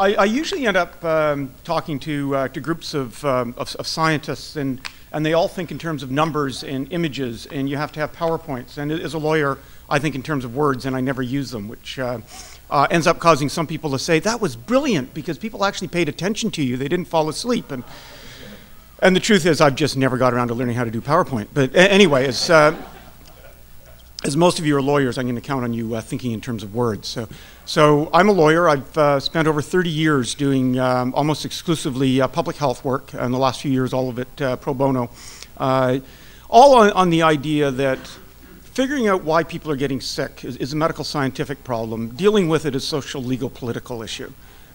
I, I usually end up um, talking to, uh, to groups of, um, of, of, scientists, and, and they all think in terms of numbers and images, and you have to have PowerPoints. And as a lawyer, I think in terms of words, and I never use them, which uh, uh, ends up causing some people to say, that was brilliant, because people actually paid attention to you. They didn't fall asleep. And, and the truth is, I've just never got around to learning how to do PowerPoint. But anyway, as most of you are lawyers, I'm going to count on you uh, thinking in terms of words. So, so I'm a lawyer. I've uh, spent over 30 years doing um, almost exclusively uh, public health work, and the last few years, all of it uh, pro bono. Uh, all on, on, the idea that figuring out why people are getting sick is, is a medical scientific problem. Dealing with it is a social, legal, political issue.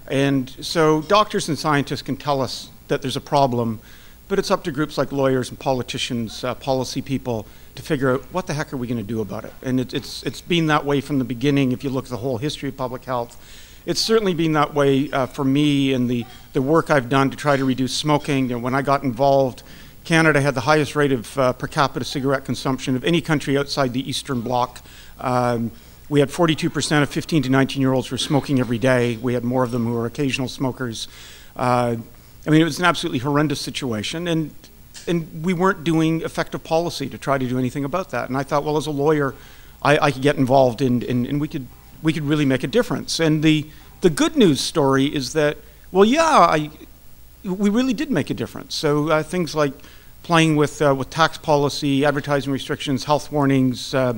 And so doctors and scientists can tell us that there's a problem but it's up to groups like lawyers and politicians, uh, policy people, to figure out what the heck are we going to do about it. And it, it's, it's been that way from the beginning if you look at the whole history of public health. It's certainly been that way uh, for me and the, the work I've done to try to reduce smoking. And when I got involved, Canada had the highest rate of uh, per capita cigarette consumption of any country outside the Eastern Bloc. Um, we had 42% of 15 to 19 year olds were smoking every day. We had more of them who were occasional smokers. Uh, I mean, it was an absolutely horrendous situation, and and we weren't doing effective policy to try to do anything about that. And I thought, well, as a lawyer, I, I could get involved in, and, and we could we could really make a difference. And the the good news story is that, well, yeah, I, we really did make a difference. So uh, things like playing with uh, with tax policy, advertising restrictions, health warnings, uh,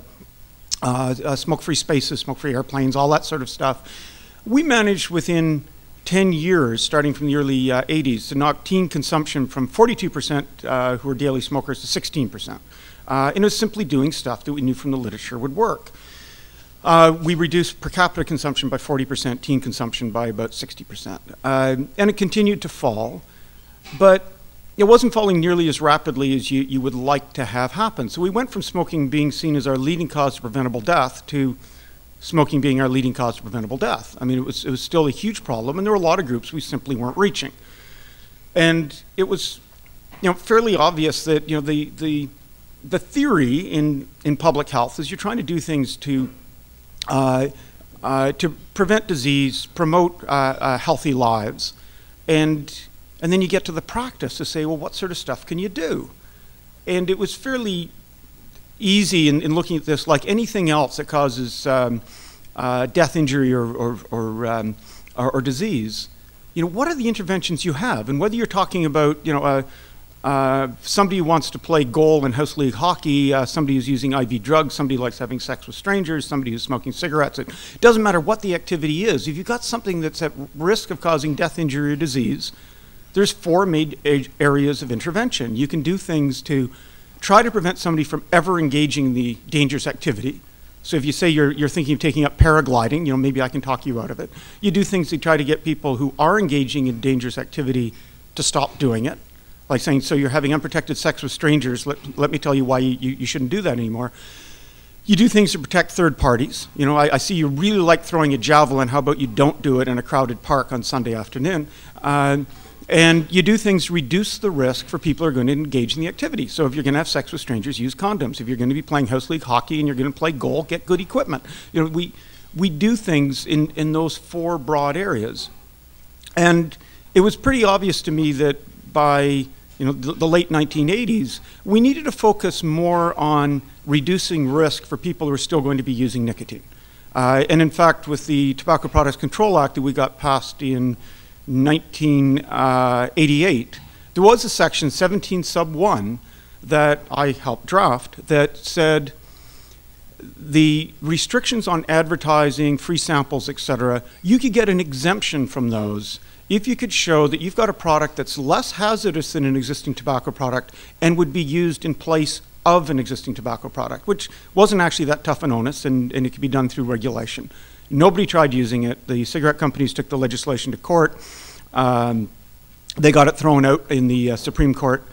uh, uh smoke-free spaces, smoke-free airplanes, all that sort of stuff. We managed within 10 years, starting from the early uh, 80s, to knock teen consumption from 42% uh, who were daily smokers to 16%. Uh, and it was simply doing stuff that we knew from the literature would work. Uh, we reduced per capita consumption by 40%, teen consumption by about 60%. Uh, and it continued to fall, but it wasn't falling nearly as rapidly as you, you would like to have happen. So we went from smoking being seen as our leading cause of preventable death to smoking being our leading cause of preventable death. I mean, it was, it was still a huge problem, and there were a lot of groups we simply weren't reaching. And it was, you know, fairly obvious that, you know, the, the, the theory in, in public health is you're trying to do things to, uh, uh, to prevent disease, promote uh, uh healthy lives, and, and then you get to the practice to say, well, what sort of stuff can you do? And it was fairly easy in, in, looking at this, like anything else that causes um, uh, death, injury, or, or, or, um, or, or, disease, you know, what are the interventions you have? And whether you're talking about, you know, uh, uh, somebody who wants to play goal in house league hockey, uh, somebody who's using IV drugs, somebody likes having sex with strangers, somebody who's smoking cigarettes. It doesn't matter what the activity is. If you've got something that's at risk of causing death, injury, or disease, there's four main areas of intervention. You can do things to try to prevent somebody from ever engaging in the dangerous activity. So if you say you're, you're thinking of taking up paragliding, you know, maybe I can talk you out of it. You do things to try to get people who are engaging in dangerous activity to stop doing it. Like saying, so you're having unprotected sex with strangers, let, let me tell you why you, you, you shouldn't do that anymore. You do things to protect third parties. You know, I, I, see you really like throwing a javelin. How about you don't do it in a crowded park on Sunday afternoon? Uh, and you do things reduce the risk for people who are going to engage in the activity. So if you're going to have sex with strangers, use condoms. If you're going to be playing house league hockey and you're going to play goal, get good equipment. You know, we we do things in, in those four broad areas. And it was pretty obvious to me that by you know, the, the late 1980s, we needed to focus more on reducing risk for people who are still going to be using nicotine. Uh, and in fact, with the Tobacco Products Control Act that we got passed in 1988, uh, there was a section 17 sub 1 that I helped draft that said the restrictions on advertising, free samples, etc., you could get an exemption from those if you could show that you've got a product that's less hazardous than an existing tobacco product and would be used in place of an existing tobacco product, which wasn't actually that tough an onus and, and it could be done through regulation. Nobody tried using it. The cigarette companies took the legislation to court. Um, they got it thrown out in the uh, Supreme Court.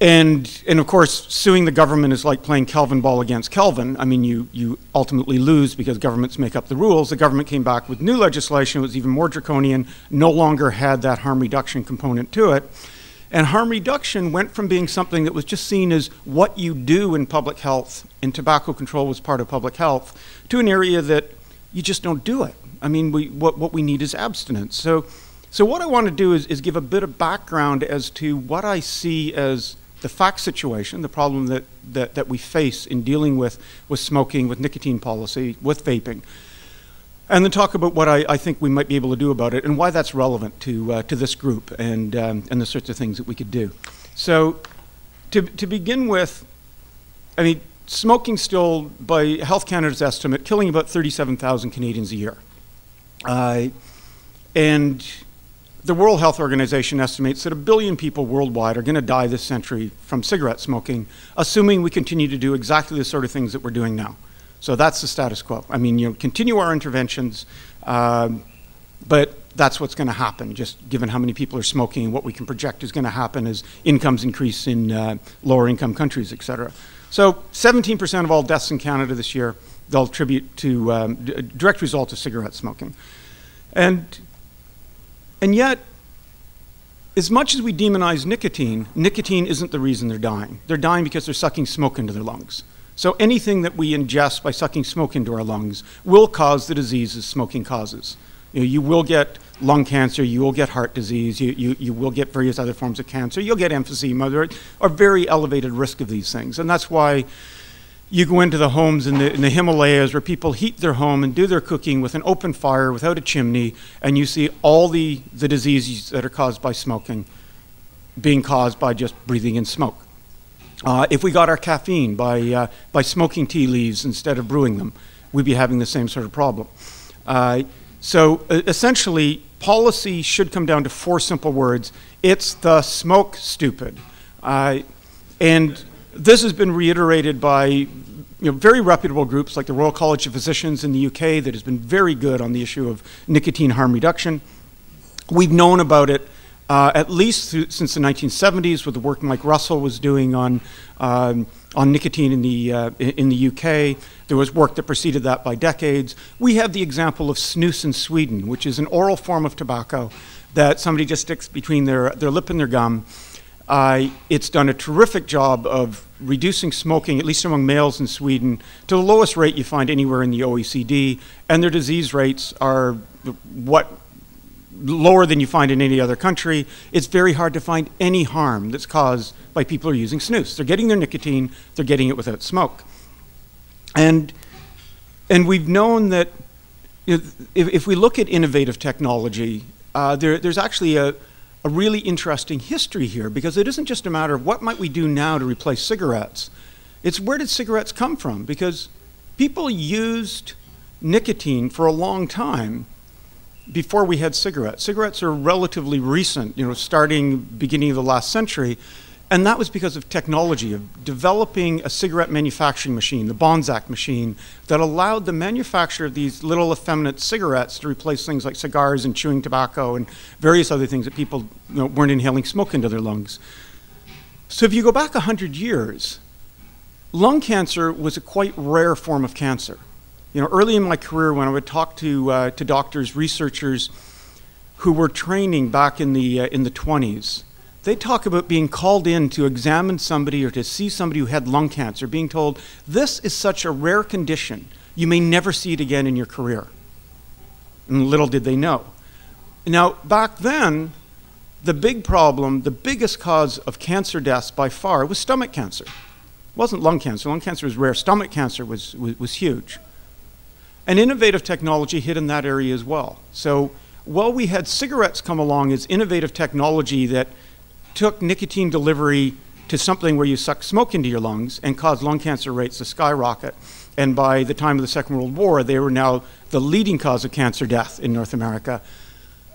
And, and of course, suing the government is like playing Calvinball against Calvin. I mean, you, you ultimately lose because governments make up the rules. The government came back with new legislation, it was even more draconian, no longer had that harm reduction component to it. And harm reduction went from being something that was just seen as what you do in public health, and tobacco control was part of public health, to an area that you just don't do it. I mean, we, what, what we need is abstinence. So, so what I want to do is, is give a bit of background as to what I see as the fact situation, the problem that, that, that we face in dealing with, with smoking, with nicotine policy, with vaping, and then talk about what I, I think we might be able to do about it and why that's relevant to, uh, to this group and, um, and the sorts of things that we could do. So to, to begin with, I mean, smoking still, by Health Canada's estimate, killing about 37,000 Canadians a year. Uh, and the World Health Organization estimates that a billion people worldwide are going to die this century from cigarette smoking, assuming we continue to do exactly the sort of things that we're doing now. So that's the status quo. I mean, you know, continue our interventions, um, but that's what's going to happen, just given how many people are smoking and what we can project is going to happen as incomes increase in uh, lower income countries, et cetera. So 17% of all deaths in Canada this year, they'll attribute to um, direct result of cigarette smoking. And, and yet, as much as we demonize nicotine, nicotine isn't the reason they're dying. They're dying because they're sucking smoke into their lungs. So anything that we ingest by sucking smoke into our lungs will cause the diseases smoking causes. You, know, you will get lung cancer, you will get heart disease, you, you, you will get various other forms of cancer, you'll get emphysema. There are very elevated risk of these things. And that's why you go into the homes in the, in the Himalayas where people heat their home and do their cooking with an open fire without a chimney, and you see all the, the diseases that are caused by smoking being caused by just breathing in smoke. Uh, if we got our caffeine by, uh, by smoking tea leaves instead of brewing them, we'd be having the same sort of problem. Uh, so essentially, policy should come down to four simple words. It's the smoke stupid. Uh, and this has been reiterated by you know, very reputable groups like the Royal College of Physicians in the UK that has been very good on the issue of nicotine harm reduction. We've known about it uh, at least since the 1970s with the work Mike Russell was doing on, um, on nicotine in the, uh, in the UK. There was work that preceded that by decades. We have the example of snus in Sweden, which is an oral form of tobacco that somebody just sticks between their, their lip and their gum. Uh, it's done a terrific job of reducing smoking, at least among males in Sweden, to the lowest rate you find anywhere in the OECD, and their disease rates are what lower than you find in any other country. It's very hard to find any harm that's caused by people who are using snus. They're getting their nicotine, they're getting it without smoke. And, and we've known that if, if we look at innovative technology, uh, there, there's actually a, a really interesting history here because it isn't just a matter of what might we do now to replace cigarettes. It's where did cigarettes come from? Because people used nicotine for a long time before we had cigarettes. Cigarettes are relatively recent, you know, starting beginning of the last century, and that was because of technology, of developing a cigarette manufacturing machine, the Bonsack machine, that allowed the manufacture of these little effeminate cigarettes to replace things like cigars and chewing tobacco and various other things that people you know, weren't inhaling smoke into their lungs. So if you go back 100 years, lung cancer was a quite rare form of cancer. You know, early in my career, when I would talk to, uh, to doctors, researchers who were training back in the, uh, in the 20s, they talk about being called in to examine somebody or to see somebody who had lung cancer, being told, this is such a rare condition, you may never see it again in your career. And little did they know. Now, back then, the big problem, the biggest cause of cancer deaths by far was stomach cancer. It wasn't lung cancer. Lung cancer was rare. Stomach cancer was, was, was huge. And innovative technology hit in that area as well. So while we had cigarettes come along as innovative technology that took nicotine delivery to something where you suck smoke into your lungs and caused lung cancer rates to skyrocket. And by the time of the Second World War, they were now the leading cause of cancer death in North America.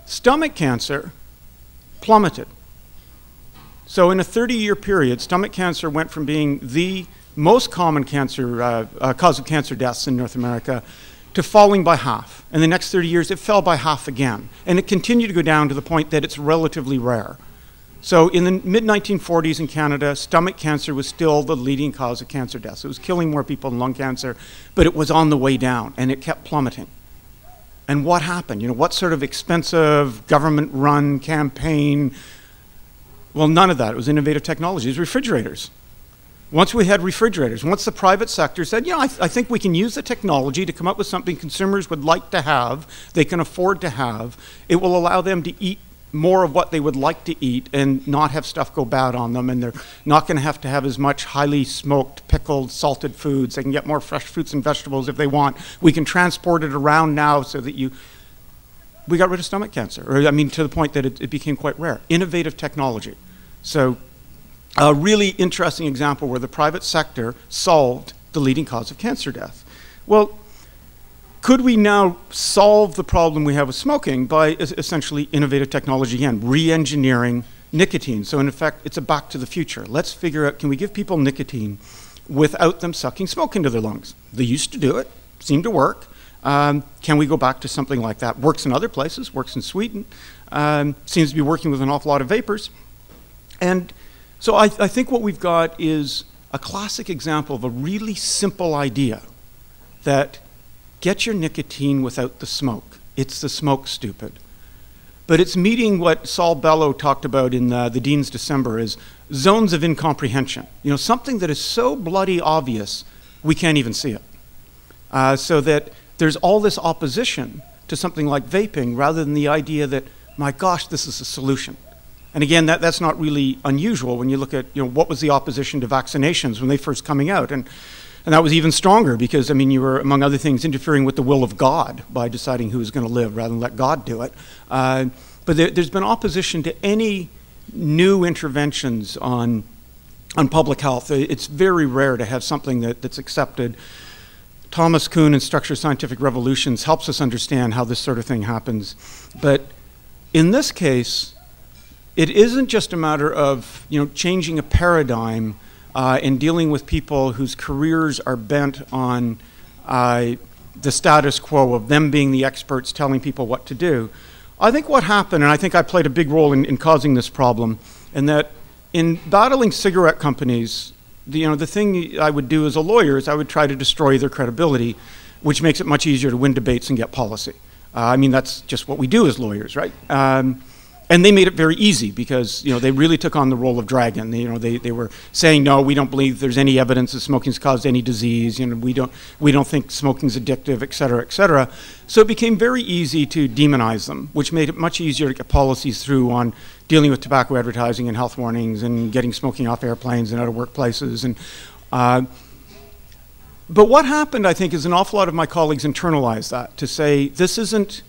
Stomach cancer plummeted. So in a 30-year period, stomach cancer went from being the most common cancer, uh, uh, cause of cancer deaths in North America to falling by half. In the next 30 years, it fell by half again. And it continued to go down to the point that it's relatively rare. So in the mid 1940s in Canada, stomach cancer was still the leading cause of cancer deaths. It was killing more people than lung cancer, but it was on the way down and it kept plummeting. And what happened? You know, what sort of expensive government run campaign? Well, none of that. It was innovative technologies, refrigerators. Once we had refrigerators, once the private sector said, you know, I, th- I, think we can use the technology to come up with something consumers would like to have, they can afford to have, it will allow them to eat more of what they would like to eat and not have stuff go bad on them, and they're not going to have to have as much highly smoked, pickled, salted foods. They can get more fresh fruits and vegetables if they want. We can transport it around now so that you. We got rid of stomach cancer, or I mean, to the point that it, it became quite rare. Innovative technology. So a really interesting example where the private sector solved the leading cause of cancer death. Well, could we now solve the problem we have with smoking by essentially innovative technology again, re engineering nicotine? So, in effect, it's a back to the future. Let's figure out can we give people nicotine without them sucking smoke into their lungs? They used to do it, seemed to work. Um, can we go back to something like that? Works in other places, works in Sweden, um, seems to be working with an awful lot of vapors. And so I, I think what we've got is a classic example of a really simple idea that get your nicotine without the smoke. It's the smoke, stupid. But it's meeting what Saul Bellow talked about in the, the Dean's December is zones of incomprehension. You know, something that is so bloody obvious, we can't even see it. Uh, so that there's all this opposition to something like vaping rather than the idea that, my gosh, this is a solution. And again, that, that's not really unusual when you look at, you know, what was the opposition to vaccinations when they first coming out. And, and that was even stronger because, I mean, you were, among other things, interfering with the will of God by deciding who was going to live rather than let God do it. Uh, but there, has been opposition to any new interventions on, on public health. It's very rare to have something that, that's accepted. Thomas Kuhn in Structure Scientific Revolutions helps us understand how this sort of thing happens. But in this case, it isn't just a matter of you know changing a paradigm uh, and dealing with people whose careers are bent on uh, the status quo of them being the experts telling people what to do. I think what happened, and I think I played a big role in, in causing this problem, and that in battling cigarette companies, the, you know, the thing I would do as a lawyer is I would try to destroy their credibility, which makes it much easier to win debates and get policy. Uh, I mean, that's just what we do as lawyers, right? Um, and they made it very easy because you know they really took on the role of dragon. They, you know they, they were saying no, we don't believe there's any evidence that smoking's caused any disease. You know we don't we don't think smoking's addictive, et cetera, et cetera. So it became very easy to demonize them, which made it much easier to get policies through on dealing with tobacco advertising and health warnings and getting smoking off airplanes and out of workplaces and. Uh, but what happened, I think, is an awful lot of my colleagues internalized that to say this isn't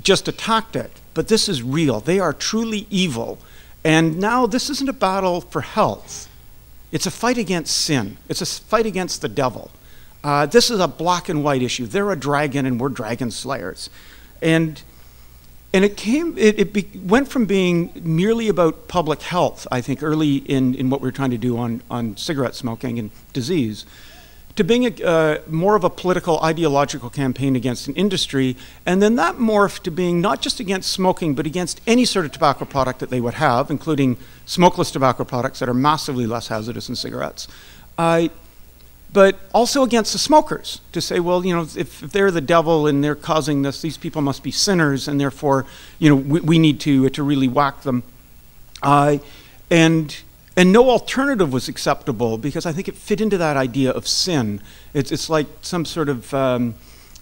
just a tactic but this is real. They are truly evil. And now this isn't a battle for health, it's a fight against sin, it's a fight against the devil. Uh, this is a black and white issue. They're a dragon, and we're dragon slayers. And and it came it, it be, went from being merely about public health i think early in, in what we were trying to do on, on cigarette smoking and disease to being a, uh, more of a political ideological campaign against an industry, and then that morphed to being not just against smoking, but against any sort of tobacco product that they would have, including smokeless tobacco products that are massively less hazardous than cigarettes. Uh, but also against the smokers to say, well, you know, if, if, they're the devil and they're causing this, these people must be sinners, and therefore, you know, we, we need to to really whack them. Uh, and and no alternative was acceptable because I think it fit into that idea of sin. It's, it's like some sort of um,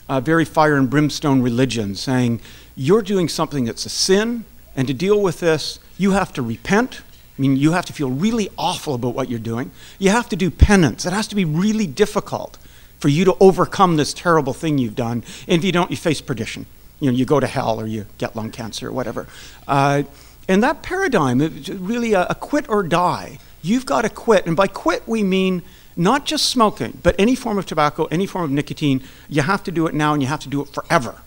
uh, very fire and brimstone religion saying, you're doing something that's a sin, and to deal with this, you have to repent. I mean, you have to feel really awful about what you're doing. You have to do penance. It has to be really difficult for you to overcome this terrible thing you've done. And if you don't, you face perdition. You know, you go to hell or you get lung cancer or whatever. Uh, and that paradigm, is really a, a quit or die, you've got to quit. And by quit, we mean not just smoking, but any form of tobacco, any form of nicotine. You have to do it now and you have to do it forever.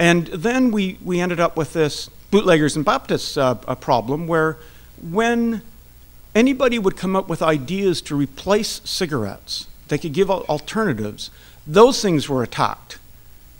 And then we, we ended up with this bootleggers and Baptists uh, problem where when anybody would come up with ideas to replace cigarettes, they could give alternatives, those things were attacked.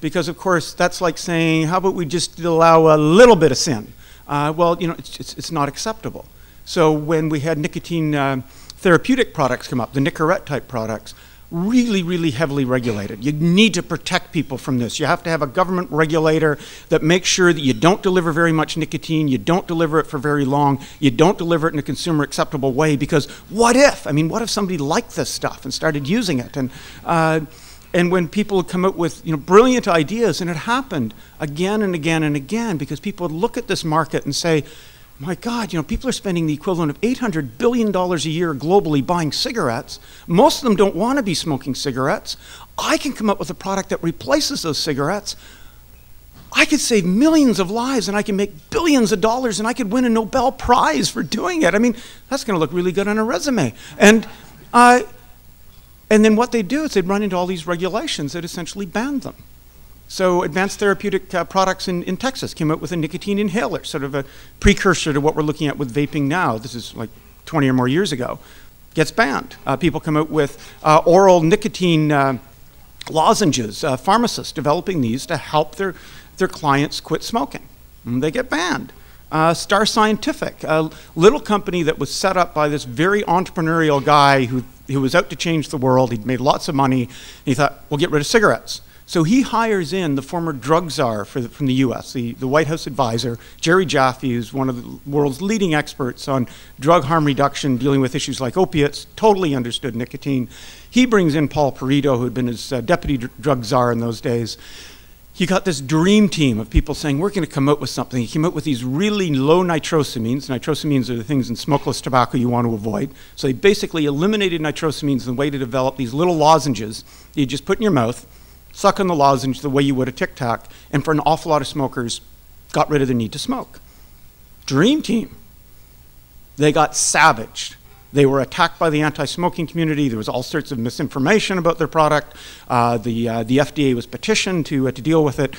Because, of course, that's like saying, how about we just allow a little bit of sin? Uh, well, you know, it's, it's, it's, not acceptable. So when we had nicotine uh, therapeutic products come up, the Nicorette type products, really, really heavily regulated. You need to protect people from this. You have to have a government regulator that makes sure that you don't deliver very much nicotine, you don't deliver it for very long, you don't deliver it in a consumer acceptable way because what if? I mean, what if somebody liked this stuff and started using it? And, uh, and when people would come up with you know, brilliant ideas, and it happened again and again and again because people would look at this market and say, my God, you know, people are spending the equivalent of $800 billion a year globally buying cigarettes. Most of them don't want to be smoking cigarettes. I can come up with a product that replaces those cigarettes. I could save millions of lives and I can make billions of dollars and I could win a Nobel Prize for doing it. I mean, that's going to look really good on a resume. And, uh, and then what they do is they'd run into all these regulations that essentially ban them. So Advanced Therapeutic uh, Products in, in Texas came out with a nicotine inhaler, sort of a precursor to what we're looking at with vaping now. This is like 20 or more years ago. Gets banned. Uh, people come out with uh, oral nicotine uh, lozenges, uh, pharmacists developing these to help their, their clients quit smoking. And they get banned. Uh, Star Scientific, a little company that was set up by this very entrepreneurial guy who, who was out to change the world. He'd made lots of money. he thought, we'll get rid of cigarettes. So he hires in the former drug czar the, from the US, the, the White House advisor, Jerry Jaffe, who's one of the world's leading experts on drug harm reduction, dealing with issues like opiates, totally understood nicotine. He brings in Paul Perito, who had been his uh, deputy dr drug czar in those days. He got this dream team of people saying, We're going to come up with something. He came up with these really low nitrosamines. Nitrosamines are the things in smokeless tobacco you want to avoid. So he basically eliminated nitrosamines in the way to develop these little lozenges you just put in your mouth suck on the lozenge the way you would a Tic Tac, and for an awful lot of smokers, got rid of the need to smoke. Dream Team, they got savaged. They were attacked by the anti-smoking community. There was all sorts of misinformation about their product. Uh, the, uh, the FDA was petitioned to, uh, to deal with it.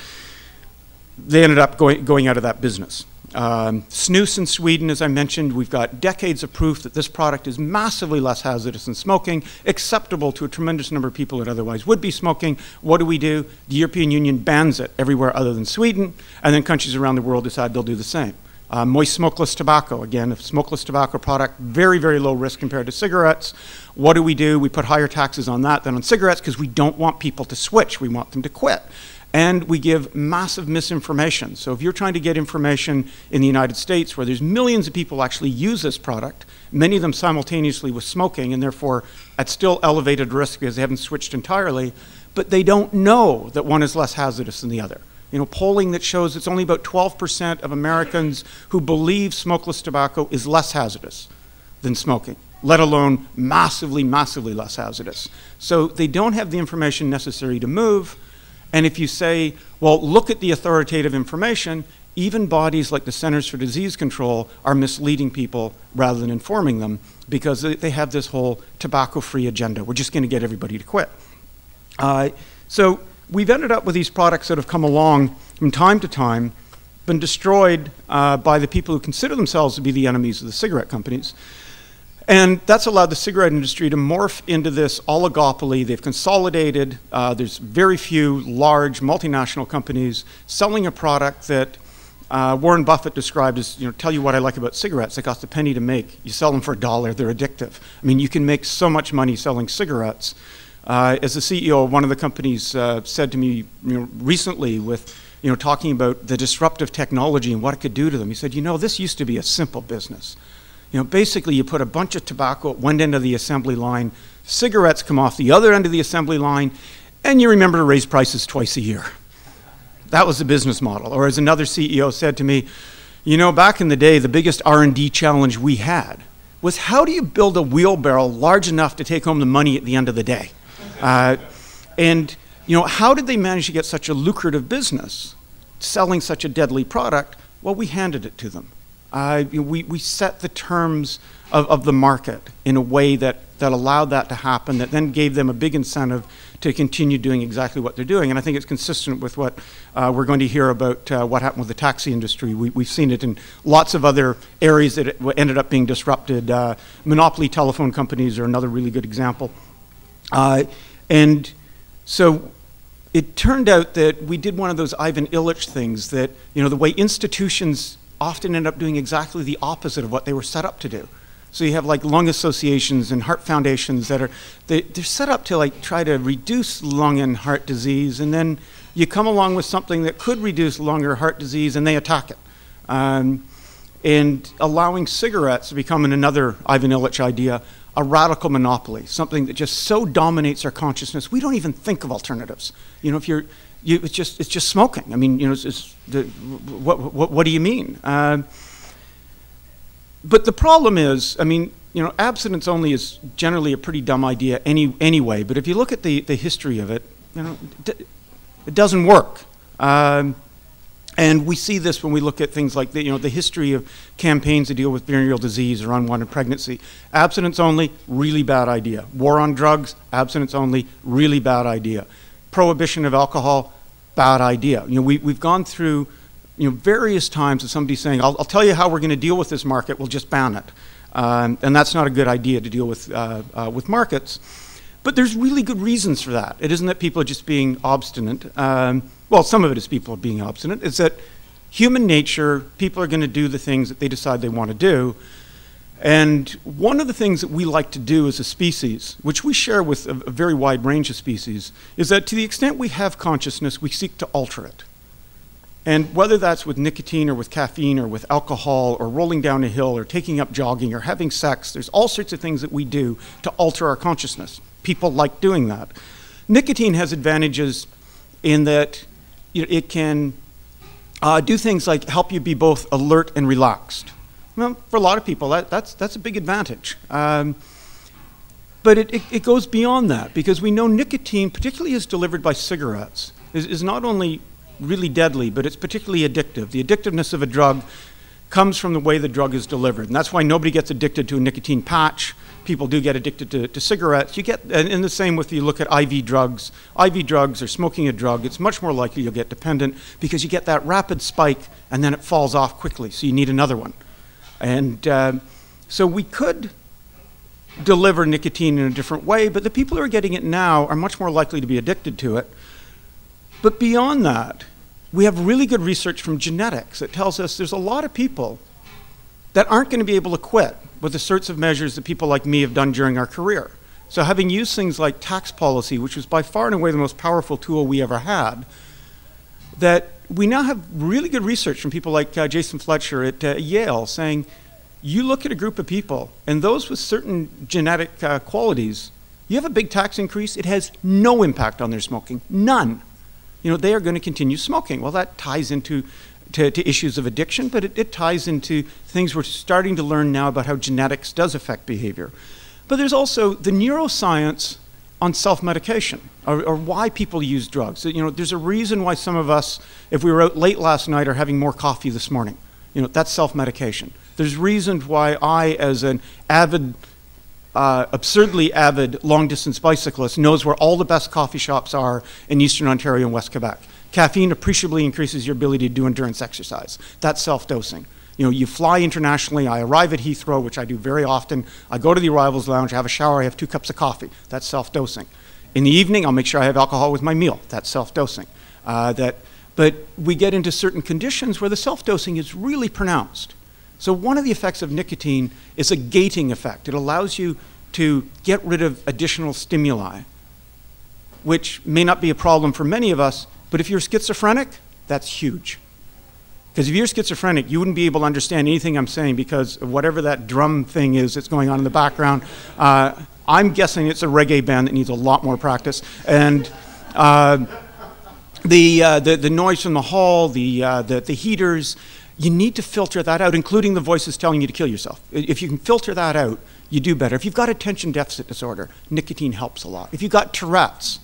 They ended up going, going out of that business. Um, snus in Sweden, as I mentioned, we've got decades of proof that this product is massively less hazardous than smoking, acceptable to a tremendous number of people that otherwise would be smoking. What do we do? The European Union bans it everywhere other than Sweden, and then countries around the world decide they'll do the same. Uh, moist smokeless tobacco, again, a smokeless tobacco product, very, very low risk compared to cigarettes. What do we do? We put higher taxes on that than on cigarettes because we don't want people to switch. We want them to quit and we give massive misinformation. So if you're trying to get information in the United States where there's millions of people actually use this product, many of them simultaneously with smoking and therefore at still elevated risk because they haven't switched entirely, but they don't know that one is less hazardous than the other. You know, polling that shows it's only about 12% of Americans who believe smokeless tobacco is less hazardous than smoking, let alone massively, massively less hazardous. So they don't have the information necessary to move, and if you say, well, look at the authoritative information, even bodies like the Centers for Disease Control are misleading people rather than informing them because they have this whole tobacco free agenda. We're just going to get everybody to quit. Uh, so we've ended up with these products that have come along from time to time, been destroyed uh, by the people who consider themselves to be the enemies of the cigarette companies. And that's allowed the cigarette industry to morph into this oligopoly. They've consolidated. Uh, there's very few large multinational companies selling a product that uh, Warren Buffett described as, you know, tell you what I like about cigarettes. They cost a penny to make. You sell them for a dollar. They're addictive. I mean, you can make so much money selling cigarettes. Uh, as the CEO of one of the companies uh, said to me you know, recently with, you know, talking about the disruptive technology and what it could do to them, he said, you know, this used to be a simple business. You know, basically you put a bunch of tobacco at one end of the assembly line, cigarettes come off the other end of the assembly line, and you remember to raise prices twice a year. That was the business model. Or as another CEO said to me, you know, back in the day, the biggest R&D challenge we had was how do you build a wheelbarrow large enough to take home the money at the end of the day? Uh, and, you know, how did they manage to get such a lucrative business selling such a deadly product? Well, we handed it to them. Uh, we, we set the terms of, of the market in a way that, that allowed that to happen, that then gave them a big incentive to continue doing exactly what they're doing. And I think it's consistent with what uh, we're going to hear about uh, what happened with the taxi industry. We, have seen it in lots of other areas that ended up being disrupted. Uh, monopoly telephone companies are another really good example. And so it turned out that we did one of those Ivan Illich things that, you know, the way institutions often end up doing exactly the opposite of what they were set up to do. So you have like lung associations and heart foundations that are they, they're set up to like try to reduce lung and heart disease, and then you come along with something that could reduce lung or heart disease, and they attack it. Um, and allowing cigarettes to become another Ivan Illich idea, a radical monopoly, something that just so dominates our consciousness, we don't even think of alternatives. You know, if you're, you, it's just it's just smoking. I mean, you know, it's, it's the, what, what, what do you mean? Uh, but the problem is, I mean, you know, abstinence only is generally a pretty dumb idea any, anyway. But if you look at the, the history of it, you know, it doesn't work. Um, and we see this when we look at things like the, you know, the history of campaigns to deal with venereal disease or unwanted pregnancy. Abstinence only, really bad idea. War on drugs, abstinence only, really bad idea. Prohibition of alcohol, bad idea. You know, we, we've gone through you know, various times of somebody saying, I'll, I'll tell you how we're going to deal with this market, we'll just ban it. Um, and that's not a good idea to deal with, uh, uh, with markets. But there's really good reasons for that. It isn't that people are just being obstinate. Um, well, some of it is people being obstinate. It's that human nature, people are going to do the things that they decide they want to do. And one of the things that we like to do as a species, which we share with a, a very wide range of species, is that to the extent we have consciousness, we seek to alter it. And whether that's with nicotine or with caffeine or with alcohol or rolling down a hill or taking up jogging or having sex, there's all sorts of things that we do to alter our consciousness. People like doing that. Nicotine has advantages in that it can uh, do things like help you be both alert and relaxed. Well, for a lot of people, that, that's, that's a big advantage. Um, but it, it, it, goes beyond that because we know nicotine, particularly as delivered by cigarettes, is, is not only really deadly, but it's particularly addictive. The addictiveness of a drug comes from the way the drug is delivered. And that's why nobody gets addicted to a nicotine patch. People do get addicted to, to cigarettes. You get, and, and the same with you look at IV drugs. IV drugs or smoking a drug, it's much more likely you'll get dependent because you get that rapid spike and then it falls off quickly. So you need another one. And uh, so we could deliver nicotine in a different way, but the people who are getting it now are much more likely to be addicted to it. But beyond that, we have really good research from genetics that tells us there's a lot of people that aren't going to be able to quit with the sorts of measures that people like me have done during our career. So having used things like tax policy, which was by far and away the most powerful tool we ever had, that we now have really good research from people like uh, Jason Fletcher at uh, Yale saying, you look at a group of people, and those with certain genetic uh, qualities, you have a big tax increase, it has no impact on their smoking, none you know, they are going to continue smoking. Well, that ties into to, to issues of addiction, but it, it ties into things we're starting to learn now about how genetics does affect behavior. But there's also the neuroscience on self-medication or, or, why people use drugs. You know, there's a reason why some of us, if we were out late last night, are having more coffee this morning. You know, that's self-medication. There's reasons why I, as an avid uh, absurdly avid long distance bicyclist knows where all the best coffee shops are in eastern Ontario and West Quebec. Caffeine appreciably increases your ability to do endurance exercise. That's self dosing. You know, you fly internationally. I arrive at Heathrow, which I do very often. I go to the arrivals lounge, I have a shower, I have two cups of coffee. That's self dosing. In the evening, I'll make sure I have alcohol with my meal. That's self dosing. Uh, that, but we get into certain conditions where the self dosing is really pronounced. So one of the effects of nicotine is a gating effect. It allows you to get rid of additional stimuli, which may not be a problem for many of us, but if you're schizophrenic, that's huge. Because if you're schizophrenic, you wouldn't be able to understand anything I'm saying because whatever that drum thing is that's going on in the background, uh, I'm guessing it's a reggae band that needs a lot more practice. And uh, the, uh, the, the noise from the hall, the, uh, the, the heaters, you need to filter that out, including the voices telling you to kill yourself. If you can filter that out, you do better. If you've got attention deficit disorder, nicotine helps a lot. If you've got Tourette's,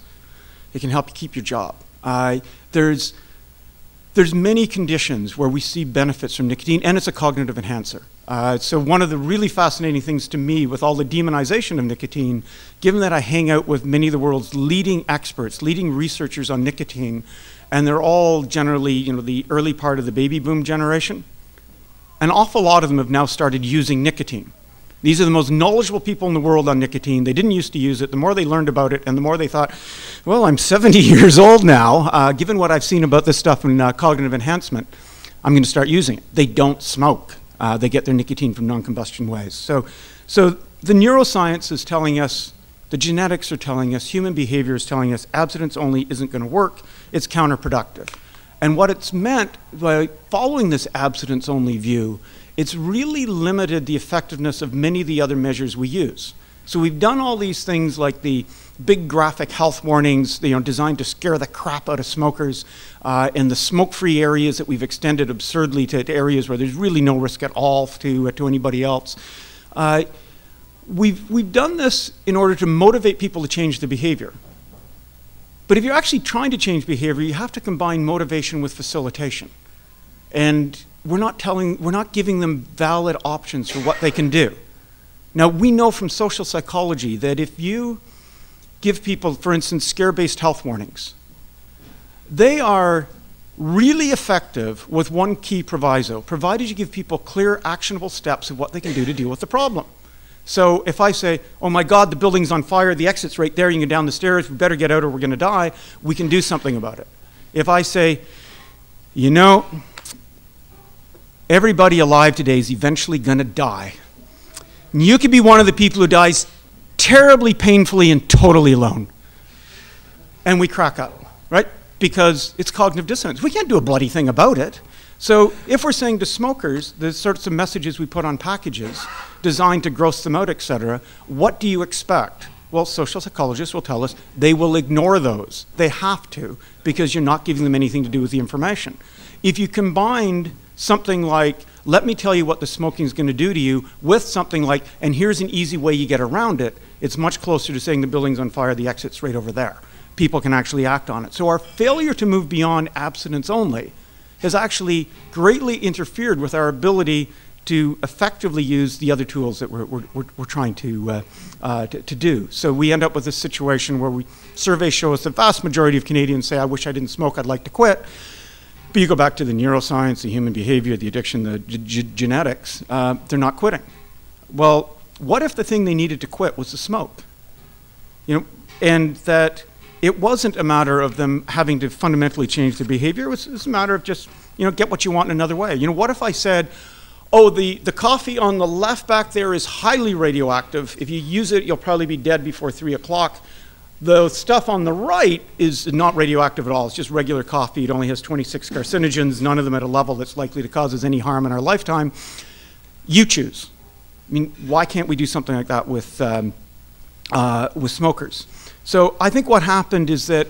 it can help you keep your job. Uh, there's, there's many conditions where we see benefits from nicotine, and it's a cognitive enhancer. Uh, so one of the really fascinating things to me with all the demonization of nicotine, given that I hang out with many of the world's leading experts, leading researchers on nicotine, and they're all generally, you know, the early part of the baby boom generation. An awful lot of them have now started using nicotine. These are the most knowledgeable people in the world on nicotine. They didn't used to use it. The more they learned about it, and the more they thought, well, I'm 70 years old now. Uh, given what I've seen about this stuff in uh, cognitive enhancement, I'm going to start using it. They don't smoke. Uh, they get their nicotine from non-combustion ways. So So the neuroscience is telling us, the genetics are telling us, human behavior is telling us abstinence only isn't going to work, it's counterproductive. And what it's meant by following this abstinence only view, it's really limited the effectiveness of many of the other measures we use. So we've done all these things like the big graphic health warnings, you know, designed to scare the crap out of smokers, uh, and the smoke-free areas that we've extended absurdly to, areas where there's really no risk at all to, uh, to anybody else. Uh, we've, we've done this in order to motivate people to change their behavior. But if you're actually trying to change behavior, you have to combine motivation with facilitation. And we're not telling, we're not giving them valid options for what they can do. Now, we know from social psychology that if you give people, for instance, scare-based health warnings, they are really effective with one key proviso, provided you give people clear, actionable steps of what they can do to deal with the problem. So if I say, oh my God, the building's on fire, the exit's right there, you can go down the stairs, we better get out or we're going to die, we can do something about it. If I say, you know, everybody alive today is eventually going to die, and you could be one of the people who dies terribly painfully and totally alone. And we crack up, right? Because it's cognitive dissonance. We can't do a bloody thing about it. So if we're saying to smokers the sorts of messages we put on packages designed to gross them out, et cetera, what do you expect? Well, social psychologists will tell us they will ignore those. They have to because you're not giving them anything to do with the information. If you combined something like, let me tell you what the smoking is going to do to you, with something like, and here's an easy way you get around it, it's much closer to saying the building's on fire, the exit's right over there. People can actually act on it. So our failure to move beyond abstinence only has actually greatly interfered with our ability to effectively use the other tools that we're, we're, we're trying to, uh, uh, to, to, do. So we end up with a situation where we, surveys show us the vast majority of Canadians say, I wish I didn't smoke, I'd like to quit. But you go back to the neuroscience, the human behavior, the addiction, the genetics, uh, they're not quitting. Well, what if the thing they needed to quit was the smoke? You know, and that it wasn't a matter of them having to fundamentally change their behavior. It was, it was, a matter of just, you know, get what you want in another way. You know, what if I said, oh, the, the coffee on the left back there is highly radioactive. If you use it, you'll probably be dead before 3 o'clock. The stuff on the right is not radioactive at all. It's just regular coffee. It only has 26 carcinogens, none of them at a level that's likely to cause us any harm in our lifetime. You choose. I mean, why can't we do something like that with, um, uh, with smokers? So I think what happened is that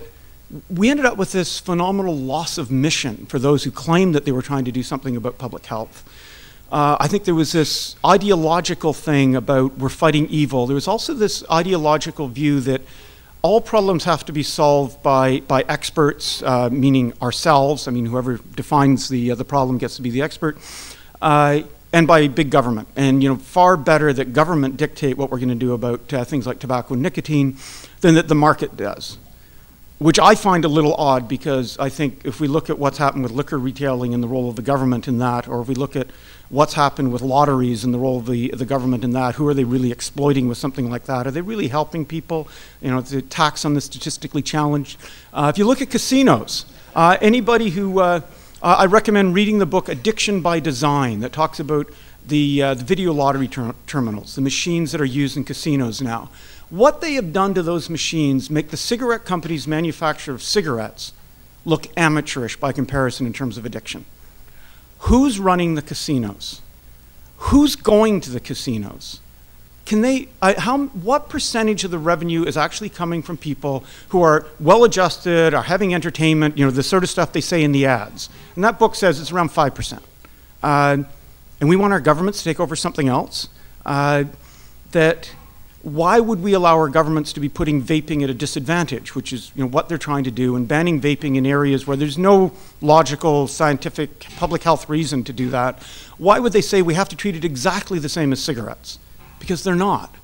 we ended up with this phenomenal loss of mission for those who claimed that they were trying to do something about public health. Uh, I think there was this ideological thing about we're fighting evil. There was also this ideological view that all problems have to be solved by, by experts, uh, meaning ourselves. I mean, whoever defines the, uh, the problem gets to be the expert. Uh, and by big government. And you know, far better that government dictate what we're going to do about uh, things like tobacco and nicotine than that the market does. Which I find a little odd because I think if we look at what's happened with liquor retailing and the role of the government in that, or if we look at what's happened with lotteries and the role of the, the government in that, who are they really exploiting with something like that? Are they really helping people? You know, the tax on the statistically challenged. Uh, if you look at casinos, uh, anybody who uh, uh, I recommend reading the book Addiction by Design that talks about the, uh, the video lottery ter terminals, the machines that are used in casinos now. What they have done to those machines make the cigarette companies' manufacture of cigarettes look amateurish by comparison in terms of addiction. Who's running the casinos? Who's going to the casinos? can they, how, what percentage of the revenue is actually coming from people who are well adjusted, are having entertainment, you know, the sort of stuff they say in the ads? And that book says it's around 5%. Uh, and we want our governments to take over something else. Uh, that why would we allow our governments to be putting vaping at a disadvantage, which is you know, what they're trying to do, and banning vaping in areas where there's no logical, scientific, public health reason to do that? Why would they say we have to treat it exactly the same as cigarettes? because they're not.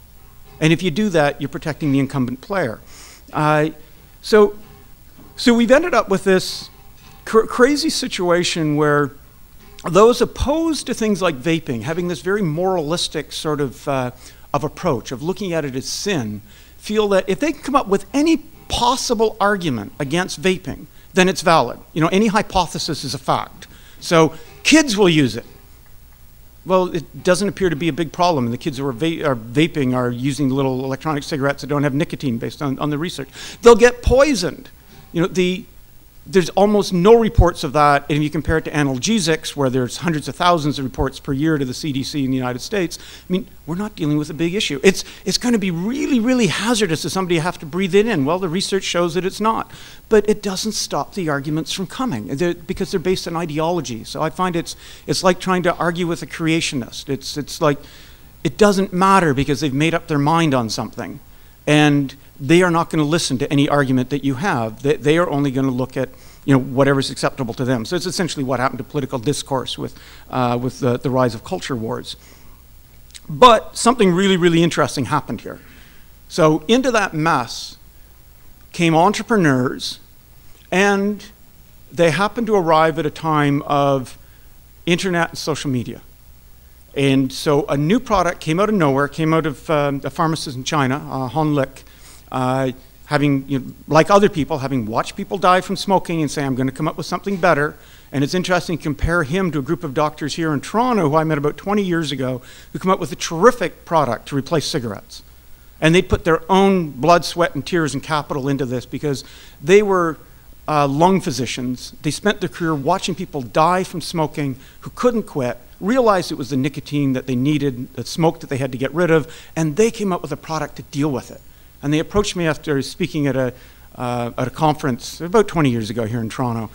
And if you do that, you're protecting the incumbent player. Uh, so, so we've ended up with this cr crazy situation where those opposed to things like vaping, having this very moralistic sort of, uh, of approach, of looking at it as sin, feel that if they can come up with any possible argument against vaping, then it's valid. You know, any hypothesis is a fact. So kids will use it. Well, it doesn't appear to be a big problem. And the kids who are, va are, vaping are using little electronic cigarettes that don't have nicotine based on, on the research. They'll get poisoned. You know, the, there's almost no reports of that. And if you compare it to analgesics, where there's hundreds of thousands of reports per year to the CDC in the United States, I mean, we're not dealing with a big issue. It's, it's going to be really, really hazardous to somebody have to breathe it in. Well, the research shows that it's not. But it doesn't stop the arguments from coming they're, because they're based on ideology. So I find it's, it's like trying to argue with a creationist. It's, it's like it doesn't matter because they've made up their mind on something. And they are not going to listen to any argument that you have. They, they are only going to look at you know, whatever's acceptable to them. So it's essentially what happened to political discourse with, uh, with the, the rise of culture wars. But something really, really interesting happened here. So into that mess came entrepreneurs, and they happened to arrive at a time of internet and social media. And so a new product came out of nowhere, came out of um, a pharmacist in China, uh, uh, having, you know, like other people, having watched people die from smoking and say, I'm going to come up with something better. And it's interesting to compare him to a group of doctors here in Toronto who I met about 20 years ago who come up with a terrific product to replace cigarettes. And they put their own blood, sweat, and tears and capital into this because they were uh, lung physicians. They spent their career watching people die from smoking who couldn't quit, realized it was the nicotine that they needed, the smoke that they had to get rid of, and they came up with a product to deal with it. And they approached me after speaking at a, uh, at a conference about 20 years ago here in Toronto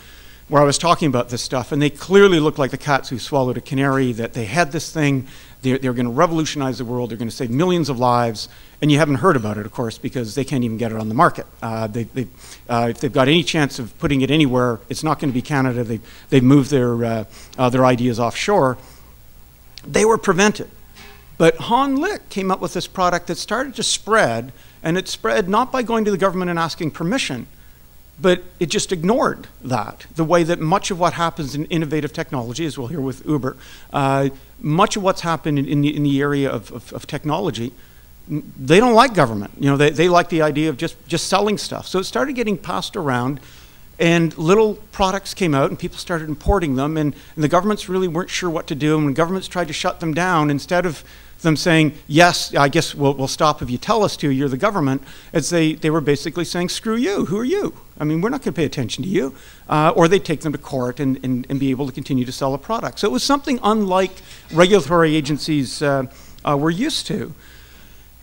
where I was talking about this stuff, and they clearly looked like the cats who swallowed a canary, that they had this thing, they're, they're going to revolutionize the world, they're going to save millions of lives, and you haven't heard about it, of course, because they can't even get it on the market. Uh, they, they, uh, if they've got any chance of putting it anywhere, it's not going to be Canada. They, they've moved their, uh, their ideas offshore. They were prevented. But Hon Lik came up with this product that started to spread, and it spread not by going to the government and asking permission, but it just ignored that. The way that much of what happens in innovative technology, as we'll hear with Uber, uh, much of what's happened in, the, in the, area of, of, of, technology, they don't like government. You know, they, they like the idea of just, just selling stuff. So it started getting passed around, and little products came out, and people started importing them, and, and the governments really weren't sure what to do. And when governments tried to shut them down, instead of them saying, yes, I guess we'll, we'll stop if you tell us to, you're the government, as they, they were basically saying, screw you, who are you? I mean, we're not going to pay attention to you. Uh, or they'd take them to court and, and, and, be able to continue to sell a product. So it was something unlike regulatory agencies uh, uh, were used to.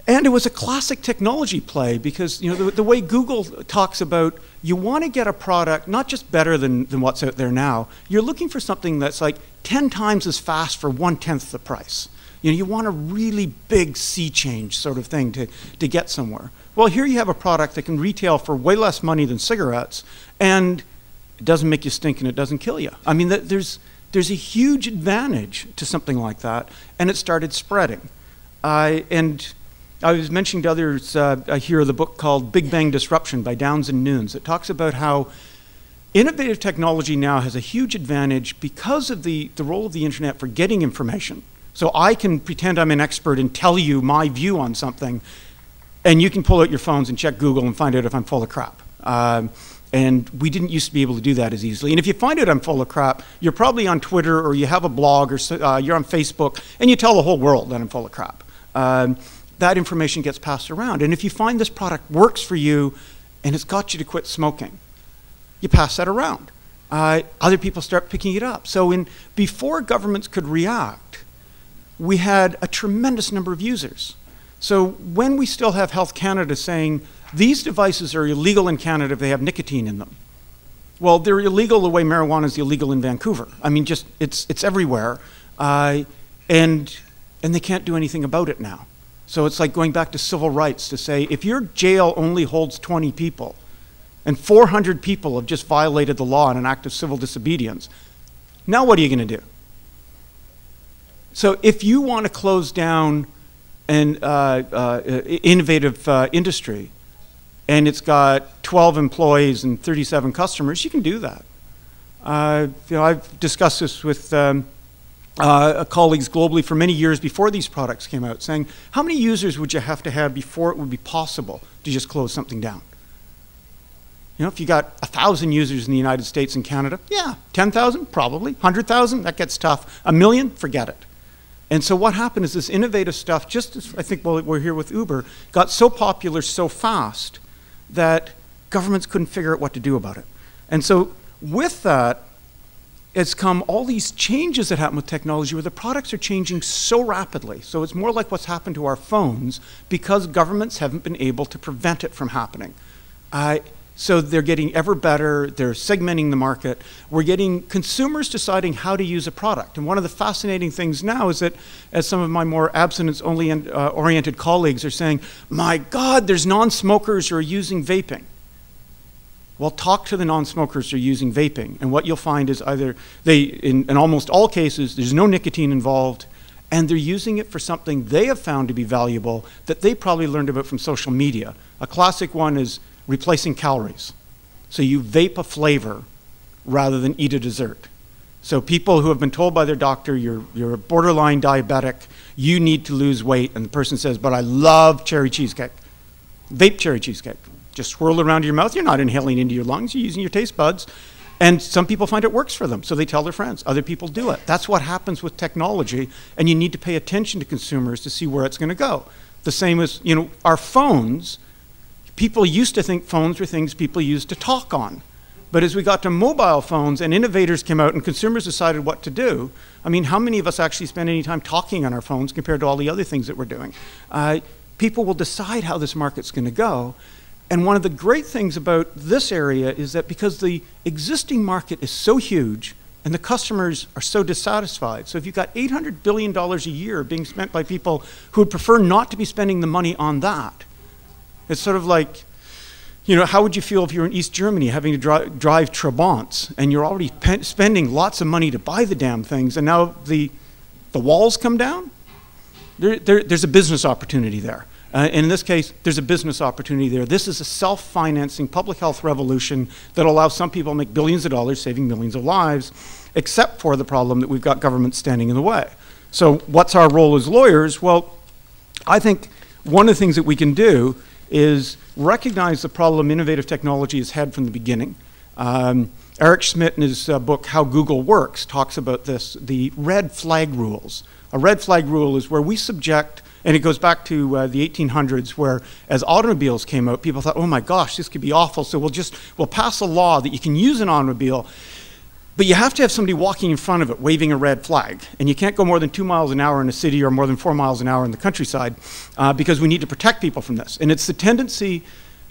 And it was a classic technology play because you know the, the way Google talks about you want to get a product not just better than, than what's out there now, you're looking for something that's like 10 times as fast for one tenth the price. You know, you want a really big sea change sort of thing to, to get somewhere. Well, here you have a product that can retail for way less money than cigarettes, and it doesn't make you stink and it doesn't kill you. I mean, there's, there's a huge advantage to something like that, and it started spreading. Uh, and I was mentioning to others uh, here the book called Big Bang Disruption by Downes and Nunes. It talks about how innovative technology now has a huge advantage because of the, the role of the internet for getting information. So I can pretend I'm an expert and tell you my view on something, and you can pull out your phones and check Google and find out if I'm full of crap. Um, and we didn't used to be able to do that as easily. And if you find out I'm full of crap, you're probably on Twitter or you have a blog or uh, you're on Facebook and you tell the whole world that I'm full of crap. Um, that information gets passed around. And if you find this product works for you and it's got you to quit smoking, you pass that around. Uh, other people start picking it up. So in, before governments could react, we had a tremendous number of users. So when we still have Health Canada saying these devices are illegal in Canada if they have nicotine in them, well, they're illegal the way marijuana is illegal in Vancouver. I mean, just it's it's everywhere, uh, and and they can't do anything about it now. So it's like going back to civil rights to say if your jail only holds 20 people, and 400 people have just violated the law in an act of civil disobedience, now what are you going to do? So if you want to close down an uh, uh, innovative uh, industry and it's got 12 employees and 37 customers, you can do that. You know, I've discussed this with um, uh, colleagues globally for many years before these products came out, saying, how many users would you have to have before it would be possible to just close something down? You know, if you got 1,000 users in the United States and Canada, yeah, 10,000, probably. 100,000, that gets tough. A million, forget it. And so what happened is this innovative stuff, just as I think while we're here with Uber, got so popular so fast that governments couldn't figure out what to do about it. And so with that, has come all these changes that happen with technology where the products are changing so rapidly. So it's more like what's happened to our phones because governments haven't been able to prevent it from happening. Uh, so they're getting ever better, they're segmenting the market. We're getting consumers deciding how to use a product. And one of the fascinating things now is that, as some of my more abstinence only uh, oriented colleagues are saying, my God, there's non smokers who are using vaping. Well, talk to the non-smokers who are using vaping, and what you'll find is either they, in, in almost all cases, there's no nicotine involved, and they're using it for something they have found to be valuable that they probably learned about from social media. A classic one is replacing calories. So you vape a flavor rather than eat a dessert. So people who have been told by their doctor, you're, you're borderline diabetic, you need to lose weight, and the person says, but I love cherry cheesecake. Vape cherry cheesecake just swirl it around your mouth. You're not inhaling into your lungs, you're using your taste buds. And some people find it works for them, so they tell their friends. Other people do it. That's what happens with technology, and you need to pay attention to consumers to see where it's going to go. The same as, you know, our phones, people used to think phones were things people used to talk on. But as we got to mobile phones and innovators came out and consumers decided what to do, I mean, how many of us actually spend any time talking on our phones compared to all the other things that we're doing? Uh, people will decide how this market's going to go. And one of the great things about this area is that because the existing market is so huge and the customers are so dissatisfied, so if you've got $800 billion a year being spent by people who would prefer not to be spending the money on that, it's sort of like, you know, how would you feel if you're in East Germany having to dri drive Trabants and you're already spending lots of money to buy the damn things and now the, the walls come down? There, there, there's a business opportunity there. Uh, and in this case, there's a business opportunity there. This is a self-financing public health revolution that allows some people to make billions of dollars saving millions of lives, except for the problem that we've got government standing in the way. So what's our role as lawyers? Well, I think one of the things that we can do is recognize the problem innovative technology has had from the beginning. Um, Eric Schmidt, in his uh, book How Google Works, talks about this the red flag rules. A red flag rule is where we subject and it goes back to uh, the 1800s where as automobiles came out, people thought, oh my gosh, this could be awful. So we'll just, we'll pass a law that you can use an automobile, but you have to have somebody walking in front of it waving a red flag. And you can't go more than two miles an hour in a city or more than four miles an hour in the countryside uh, because we need to protect people from this. And it's the tendency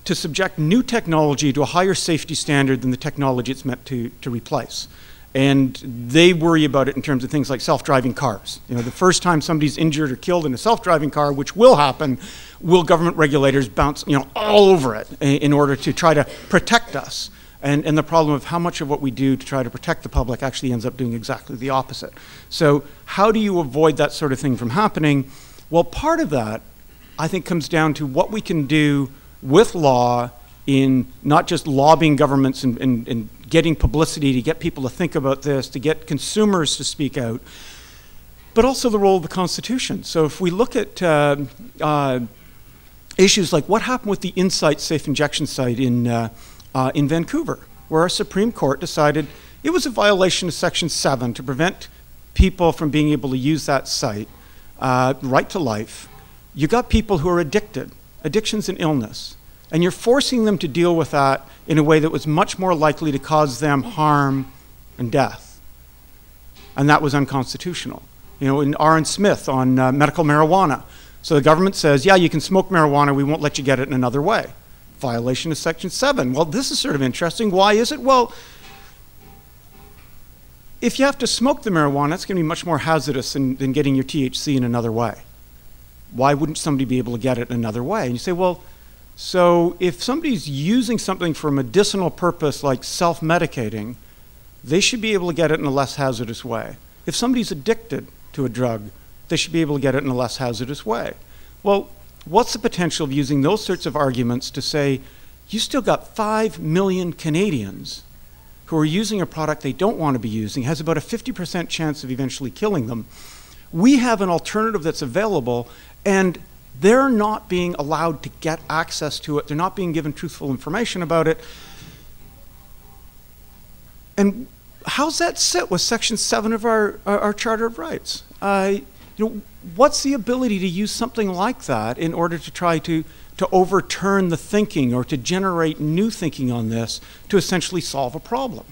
to subject new technology to a higher safety standard than the technology it's meant to, to replace and they worry about it in terms of things like self-driving cars. You know, the first time somebody's injured or killed in a self-driving car, which will happen, will government regulators bounce, you know, all over it in order to try to protect us. And, and the problem of how much of what we do to try to protect the public actually ends up doing exactly the opposite. So how do you avoid that sort of thing from happening? Well, part of that, I think, comes down to what we can do with law in not just lobbying governments and, and, and getting publicity to get people to think about this, to get consumers to speak out, but also the role of the Constitution. So if we look at uh, uh, issues like what happened with the Insite safe injection site in, uh, uh, in Vancouver, where our Supreme Court decided it was a violation of Section 7 to prevent people from being able to use that site, uh, right to life. You got people who are addicted. Addiction's an illness. And you're forcing them to deal with that in a way that was much more likely to cause them harm and death. And that was unconstitutional. You know, in Aaron Smith on uh, medical marijuana. So the government says, yeah, you can smoke marijuana, we won't let you get it in another way. Violation of Section 7. Well, this is sort of interesting. Why is it? Well, if you have to smoke the marijuana, it's going to be much more hazardous than, than getting your THC in another way. Why wouldn't somebody be able to get it another way? And you say, well, so if somebody's using something for medicinal purpose like self-medicating, they should be able to get it in a less hazardous way. If somebody's addicted to a drug, they should be able to get it in a less hazardous way. Well, what's the potential of using those sorts of arguments to say, you still got 5 million Canadians who are using a product they don't want to be using, has about a 50% chance of eventually killing them. We have an alternative that's available, and they're not being allowed to get access to it. They're not being given truthful information about it. And how's that sit with Section 7 of our, our, our Charter of Rights? Uh, you know, what's the ability to use something like that in order to try to, to overturn the thinking or to generate new thinking on this to essentially solve a problem?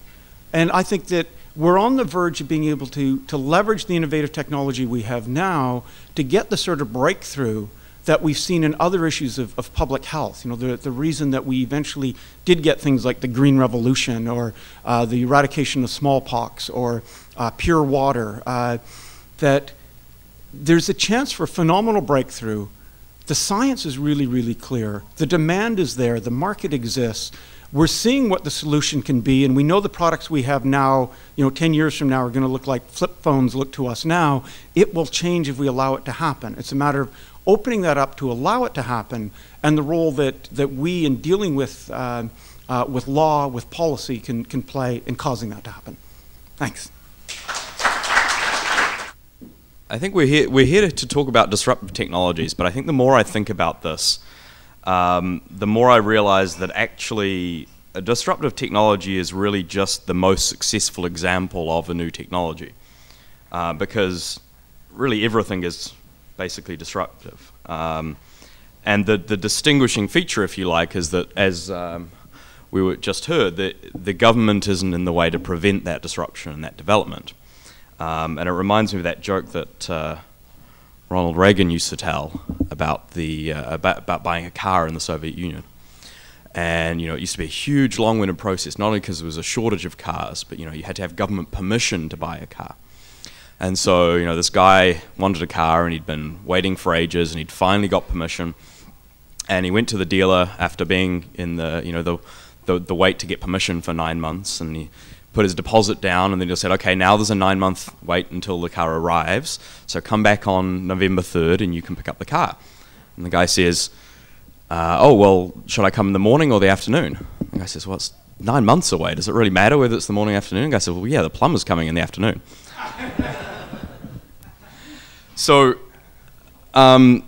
And I think that we're on the verge of being able to, to leverage the innovative technology we have now to get the sort of breakthrough that we've seen in other issues of, of public health. You know, the, the reason that we eventually did get things like the Green Revolution or uh, the eradication of smallpox or uh, pure water, uh, that there's a chance for a phenomenal breakthrough. The science is really, really clear. The demand is there. The market exists. We're seeing what the solution can be, and we know the products we have now, you know, 10 years from now are going to look like flip phones look to us now. It will change if we allow it to happen. It's a matter of opening that up to allow it to happen and the role that, that we in dealing with, uh, uh, with law, with policy can, can play in causing that to happen. Thanks. I think we're here, we're here to talk about disruptive technologies, but I think the more I think about this, um, the more I realize that actually a disruptive technology is really just the most successful example of a new technology. Uh, because really everything is basically disruptive. Um, and the, the distinguishing feature, if you like, is that as um, we were just heard, the, the government isn't in the way to prevent that disruption and that development. Um, and it reminds me of that joke that uh, Ronald Reagan used to tell about the uh, about, about buying a car in the Soviet Union. And you know, it used to be a huge, long-winded process, not only because there was a shortage of cars, but you know, you had to have government permission to buy a car. And so, you know, this guy wanted a car, and he'd been waiting for ages, and he'd finally got permission. And he went to the dealer after being in the, you know, the the, the wait to get permission for nine months, and he put his deposit down, and then he said, okay, now there's a nine month wait until the car arrives, so come back on November 3rd and you can pick up the car. And the guy says, uh, oh, well, should I come in the morning or the afternoon? The guy says, well, it's nine months away. Does it really matter whether it's the morning or afternoon? The guy says, well, yeah, the plumber's coming in the afternoon. so, um,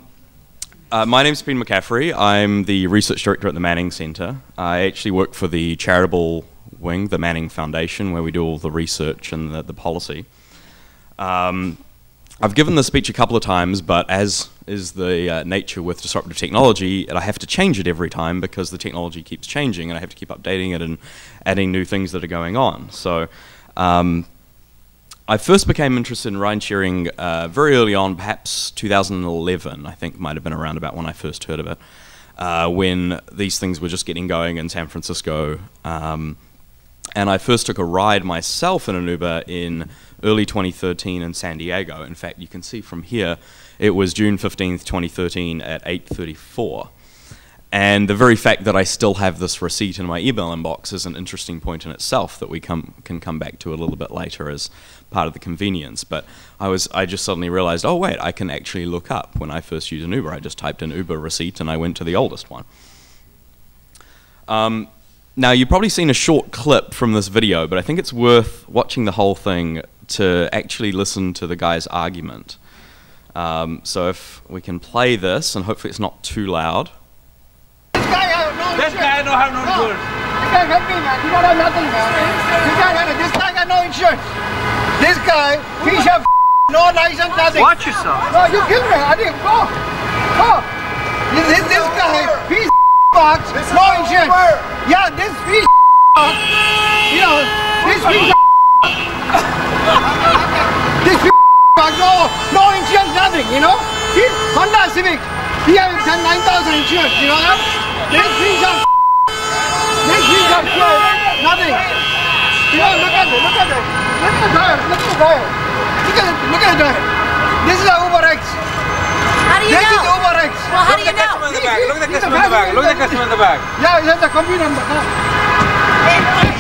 uh, my name's Ben McCaffrey. I'm the research director at the Manning Centre. I actually work for the charitable wing, the Manning Foundation, where we do all the research and the, the policy. Um, I've given this speech a couple of times, but as is the uh, nature with disruptive technology, I have to change it every time because the technology keeps changing and I have to keep updating it and adding new things that are going on. So um, I first became interested in ride sharing uh, very early on, perhaps 2011, I think might have been around about when I first heard of it, uh, when these things were just getting going in San Francisco. Um, and I first took a ride myself in an Uber in early 2013 in San Diego. In fact, you can see from here, it was June 15th, 2013 at 8.34. And the very fact that I still have this receipt in my email inbox is an interesting point in itself that we come, can come back to a little bit later as part of the convenience. But I was I just suddenly realized, oh wait, I can actually look up when I first used an Uber. I just typed in Uber receipt and I went to the oldest one. Um, now, you've probably seen a short clip from this video, but I think it's worth watching the whole thing to actually listen to the guy's argument. Um, so if we can play this, and hopefully it's not too loud. This guy has no This guy don't have no insurance. This guy help me, man. He don't have nothing, man. This guy, got- this guy got no insurance. This guy, piece of no license, nothing. Watch yourself. No, you kill me. I didn't go. Go. This, this, this guy, piece of box, no insurance. Yeah, this piece you know, this piece of this piece box, no, no insurance, nothing, you know. See, Honda Civic, he has 9,000 insurance, you know that? This piece of this piece of nothing. You know, look at it, look at it. Look at the tire, look at the tire. Look at look at the tire. This is a Uber X. How do you This know? Uber X. Well, how do Look at the customer in the back. Look at the He's customer in the back. Look at the customer in the back. Yeah, it has the computer number. Come. Oh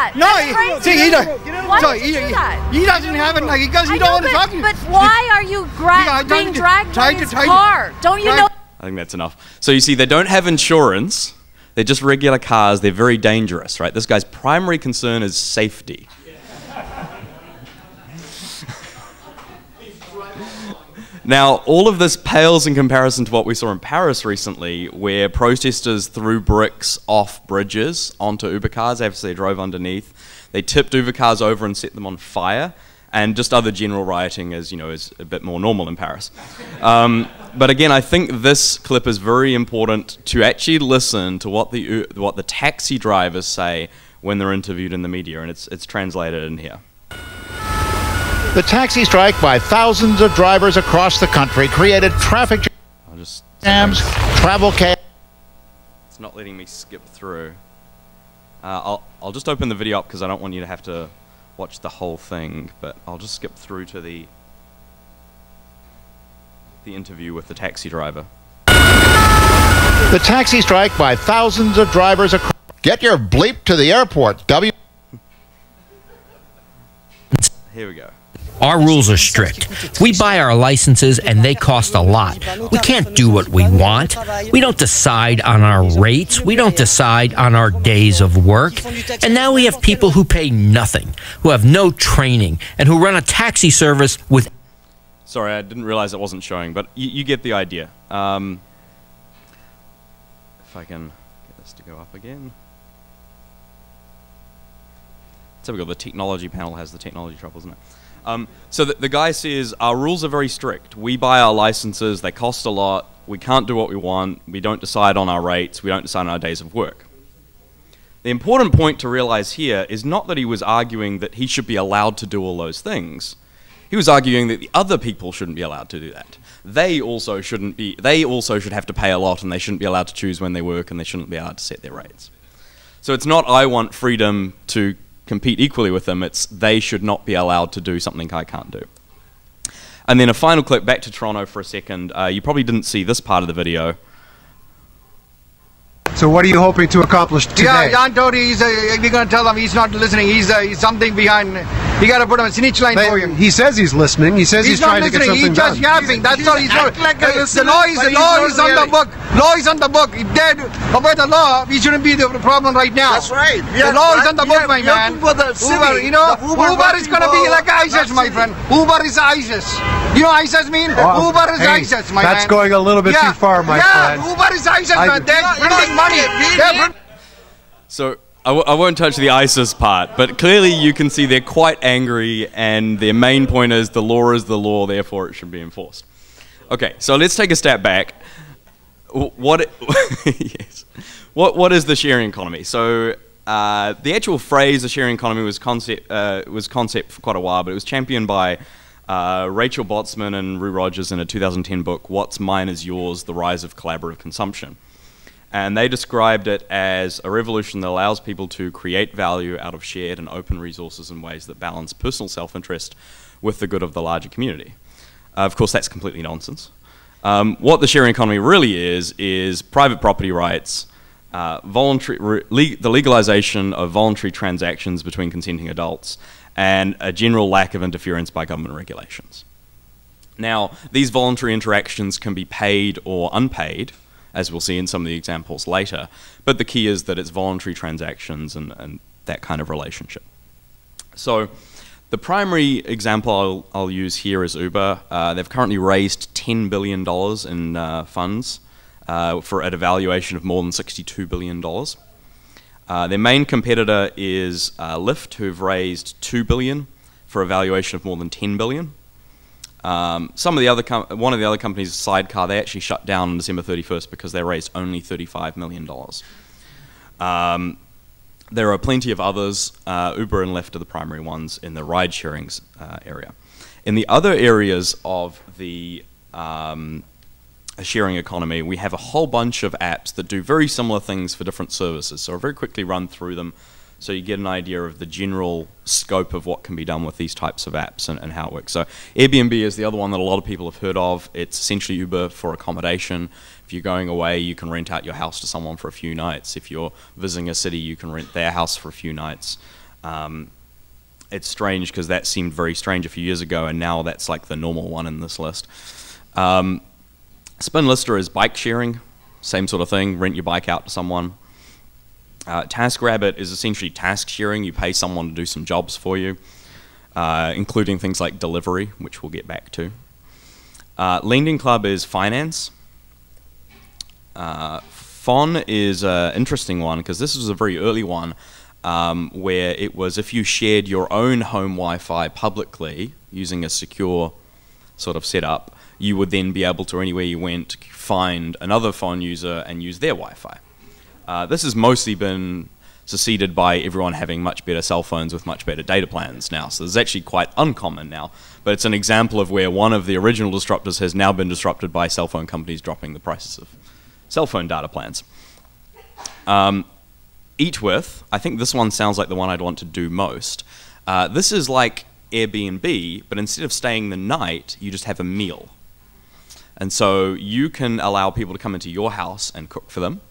that? No, That's he, crazy. see, he, don't- Why so would he, do that? he doesn't have it like because he I don't want to talk to you. but why are you gra- Yeah, being tried to- dragged tried by his tell car? Don't you Tried- know? I think that's enough. So you see, they don't have insurance. They're just regular cars. They're very dangerous, right? This guy's primary concern is safety. Now, all of this pales in comparison to what we saw in Paris recently, where protesters threw bricks off bridges onto Uber cars after they drove underneath. They tipped Uber cars over and set them on fire, and just other general rioting, as you know, is a bit more normal in Paris. Um, but again, I think this clip is very important to actually listen to what the what the taxi drivers say when they're interviewed in the media, and it's it's translated in here. The taxi strike by thousands of drivers across the country created traffic I'll just jams, travel chaos. It's not letting me skip through. Uh, I'll, I'll just open the video up because I don't want you to have to watch the whole thing, but I'll just skip through to the the interview with the taxi driver. The taxi strike by thousands of drivers across. Get your bleep to the airport. W. Here we go. Our rules are strict. We buy our licenses and they cost a lot. We can't do what we want. We don't decide on our rates. We don't decide on our days of work. And now we have people who pay nothing, who have no training, and who run a taxi service with Sorry, I didn't realize it wasn't showing, but you, you get the idea. Um, if I can get this to go up again. So we go. The technology panel has the technology trouble, isn't it? Um, so the, the guy says our rules are very strict. We buy our licenses; they cost a lot. We can't do what we want. We don't decide on our rates. We don't decide on our days of work. The important point to realize here is not that he was arguing that he should be allowed to do all those things. He was arguing that the other people shouldn't be allowed to do that. They also shouldn't be. They also should have to pay a lot, and they shouldn't be allowed to choose when they work, and they shouldn't be allowed to set their rates. So it's not I want freedom to compete equally with them. It's they should not be allowed to do something I can't do. And then a final clip back to Toronto for a second. Uh, you probably didn't see this part of the video. So what are you hoping to accomplish today? Yeah, John Tory, he's, uh, we're going to tell him he's not listening. He's, uh, he's something behind. You got to put him a snitch line But for him. he says he's listening. He says he's, He's, not trying to get listening. something He's just yapping. That's all. He's not. act like a uh, the law is the law not is on the book. Law is on the book. If dead about the law, we shouldn't be the problem right now. That's right. We The law is on the we book, my we are man. for the Uber, you know, Uber Uber, is going to be like ISIS, my friend. Uber is ISIS. You know ISIS mean? Oh, Uber is hey, ISIS, my that's man. going a little bit yeah. too far, my yeah, friend. Uber is ISIS, I- man. They're You know, you printing money. we- They're So I, w- I won't touch the ISIS part, but clearly you can see they're quite angry, and their main point is the law is the law, therefore it should be enforced. Okay, so let's take a step back. What? yes. What? What is the sharing economy? So. Uh, the actual phrase "the sharing economy" was concept uh, was concept for quite a while, but it was championed by uh, Rachel Botsman and Roo Rogers in a 2010 book, "What's Mine Is Yours: The Rise of Collaborative Consumption." And they described it as a revolution that allows people to create value out of shared and open resources in ways that balance personal self interest with the good of the larger community. Uh, of course, that's completely nonsense. Um, what the sharing economy really is, is private property rights, uh, voluntary, re- the legalization of voluntary transactions between consenting adults, and a general lack of interference by government regulations. Now, these voluntary interactions can be paid or unpaid, as we'll see in some of the examples later, but the key is that it's voluntary transactions and, and that kind of relationship. So, the primary example I'll, I'll use here is Uber. Uh, they've currently raised $10 billion in uh, funds uh, for at a valuation of more than $62 billion. Uh, their main competitor is uh, Lyft, who've raised 2 billion for a valuation of more than $10 billion. Um, some of the other com- one of the other companies, Sidecar, they actually shut down on December 31st because they raised only 35 million dollars. Um, there are plenty of others. Uh, Uber and Lyft are the primary ones in the ride sharing uh, area. In the other areas of the um, sharing economy, we have a whole bunch of apps that do very similar things for different services. So I'll very quickly run through them so you get an idea of the general scope of what can be done with these types of apps and, and how it works. So Airbnb is the other one that a lot of people have heard of. It's essentially Uber for accommodation. If you're going away, you can rent out your house to someone for a few nights. If you're visiting a city, you can rent their house for a few nights. Um, it's strange because that seemed very strange a few years ago, and now that's like the normal one in this list. Um, is bike sharing, same sort of thing. Rent your bike out to someone. Uh, TaskRabbit is essentially task sharing. You pay someone to do some jobs for you, uh, including things like delivery, which we'll get back to. Uh, Lending Club is finance. Uh, Fon is an interesting one because this was a very early one um, where it was if you shared your own home Wi Fi publicly using a secure sort of setup, you would then be able to, anywhere you went, find another Fon user and use their Wi Fi. Uh, this has mostly been succeeded by everyone having much better cell phones with much better data plans now. So this is actually quite uncommon now. But it's an example of where one of the original disruptors has now been disrupted by cell phone companies dropping the prices of cell phone data plans. Um, EatWith, I think this one sounds like the one I'd want to do most. Uh, this is like Airbnb, but instead of staying the night, you just have a meal. And so you can allow people to come into your house and cook for them,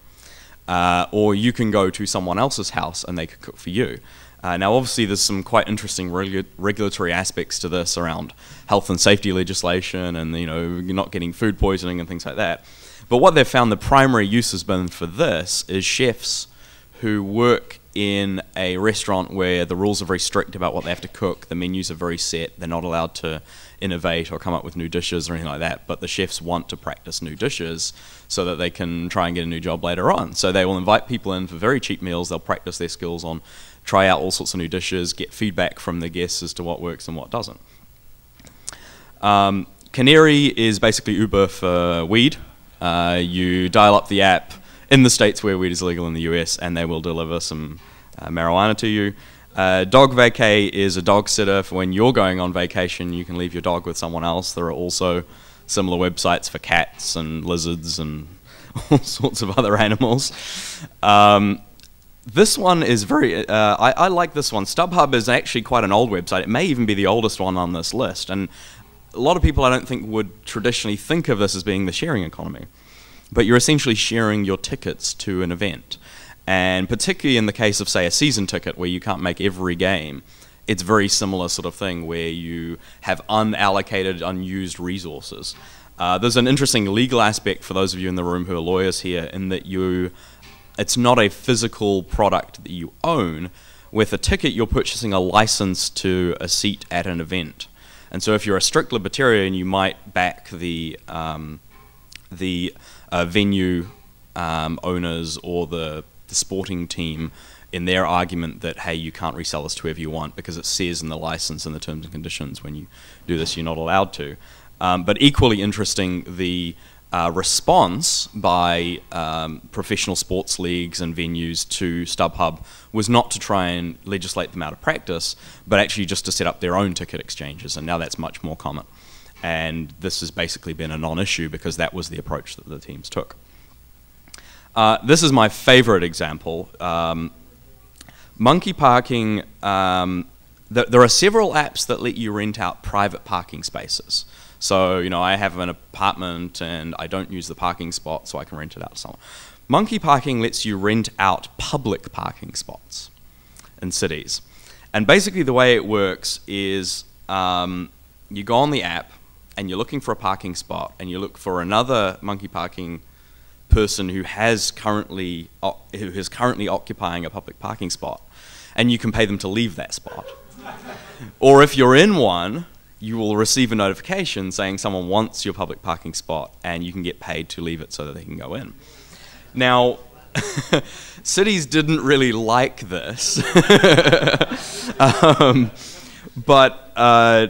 uh, or you can go to someone else's house and they can cook for you. Uh, now, obviously, there's some quite interesting regu- regulatory aspects to this around health and safety legislation, and you know, you're not getting food poisoning and things like that. But what they've found the primary use has been for this is chefs who work in a restaurant where the rules are very strict about what they have to cook, the menus are very set, they're not allowed to innovate or come up with new dishes or anything like that, but the chefs want to practice new dishes so that they can try and get a new job later on. So they will invite people in for very cheap meals, they'll practice their skills on, try out all sorts of new dishes, get feedback from the guests as to what works and what doesn't. Um, Canary is basically Uber for weed. Uh, you dial up the app in the states where weed is legal in the US, and they will deliver some uh, marijuana to you. Uh, DogVacay is a dog sitter for when you're going on vacation. You can leave your dog with someone else. There are also similar websites for cats and lizards and all sorts of other animals. Um, this one is very. Uh, I, I, like this one. StubHub is actually quite an old website. It may even be the oldest one on this list, and a lot of people I don't think would traditionally think of this as being the sharing economy but you're essentially sharing your tickets to an event. And particularly in the case of, say, a season ticket where you can't make every game, it's very similar sort of thing where you have unallocated, unused resources. Uh, there's an interesting legal aspect for those of you in the room who are lawyers here in that you, it's not a physical product that you own. With a ticket, you're purchasing a license to a seat at an event. And so if you're a strict libertarian, you might back the, um, the uh, venue um, owners or the, the sporting team in their argument that hey you can't resell this to whoever you want because it says in the license and the terms and conditions when you do this you're not allowed to um, but equally interesting the uh, response by um, professional sports leagues and venues to StubHub was not to try and legislate them out of practice, but actually just to set up their own ticket exchanges, and now that's much more common and this has basically been a non-issue because that was the approach that the teams took. Uh, this is my favorite example. Um, monkey parking, um, th there are several apps that let you rent out private parking spaces. So, you know, I have an apartment and I don't use the parking spot, so I can rent it out to someone. Monkey parking lets you rent out public parking spots in cities. And basically the way it works is um, you go on the app, and you're looking for a parking spot and you look for another monkey parking person who has currently who is currently occupying a public parking spot and you can pay them to leave that spot. Or if you're in one you will receive a notification saying someone wants your public parking spot and you can get paid to leave it so that they can go in. Now cities didn't really like this. Um, but uh,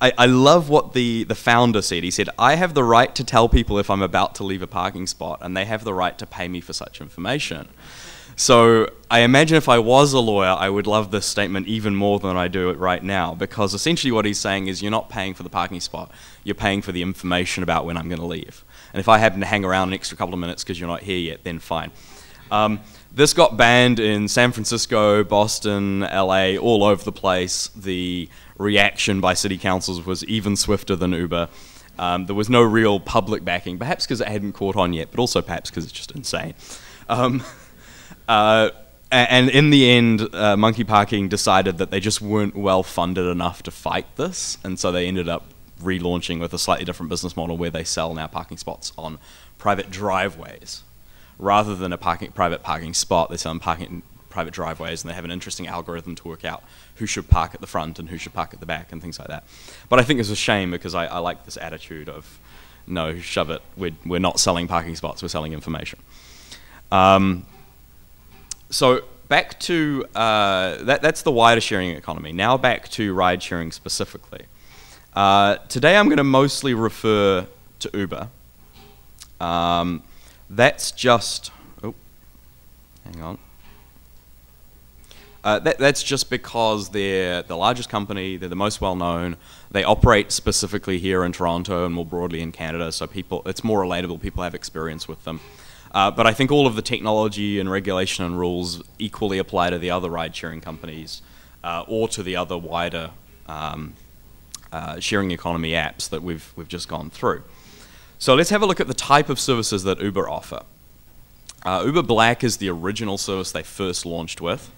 I, I love what the, the founder said. He said, I have the right to tell people if I'm about to leave a parking spot, and they have the right to pay me for such information. So I imagine if I was a lawyer, I would love this statement even more than I do it right now, because essentially what he's saying is you're not paying for the parking spot, you're paying for the information about when I'm going to leave. And if I happen to hang around an extra couple of minutes because you're not here yet, then fine. Um, this got banned in San Francisco, Boston, LA, all over the place. The reaction by city councils was even swifter than Uber. Um, there was no real public backing, perhaps because it hadn't caught on yet, but also perhaps because it's just insane. Um, uh, and in the end, uh, Monkey Parking decided that they just weren't well funded enough to fight this, and so they ended up relaunching with a slightly different business model where they sell now parking spots on private driveways rather than a parking, private parking spot, they sell parking private driveways, and they have an interesting algorithm to work out who should park at the front and who should park at the back and things like that. But I think it's a shame because I, I like this attitude of, no, shove it. We're, we're not selling parking spots. We're selling information. Um, so back to uh, that, that's the wider sharing economy. Now back to ride sharing specifically. Uh, today I'm going to mostly refer to Uber. Um, that's just, oh, hang on. Uh, that, that's just because they're the largest company, they're the most well known. They operate specifically here in Toronto and more broadly in Canada, so people it's more relatable. People have experience with them. Uh, but I think all of the technology and regulation and rules equally apply to the other ride-sharing companies uh, or to the other wider um, uh, sharing economy apps that we've we've just gone through. So let's have a look at the type of services that Uber offer. Uh, Uber Black is the original service they first launched with.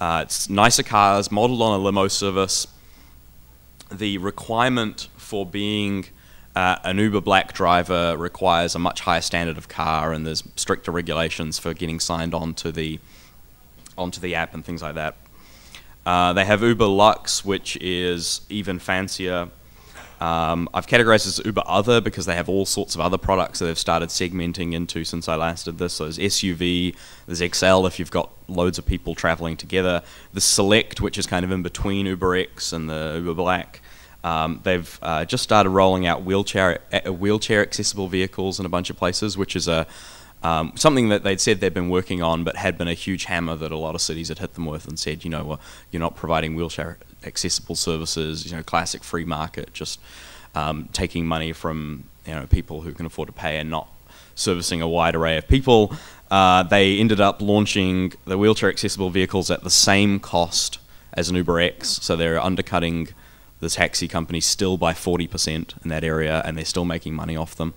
Uh, it's nicer cars, modeled on a limo service. The requirement for being uh, an Uber Black driver requires a much higher standard of car, and there's stricter regulations for getting signed on to the onto the app and things like that. Uh, they have Uber Lux, which is even fancier. Um, I've categorized as Uber Other because they have all sorts of other products that they've started segmenting into since I last did this. So there's SUV, there's XL if you've got loads of people traveling together. The Select, which is kind of in between Uber X and the Uber Black. Um, they've uh, just started rolling out wheelchair uh, wheelchair accessible vehicles in a bunch of places, which is a um, something that they'd said they'd been working on, but had been a huge hammer that a lot of cities had hit them with and said, you know, well, you're not providing wheelchair accessible services, you know, classic free market, just um, taking money from you know people who can afford to pay and not servicing a wide array of people. Uh, they ended up launching the wheelchair accessible vehicles at the same cost as an Uber X, so they're undercutting the taxi companies still by 40% in that area, and they're still making money off them.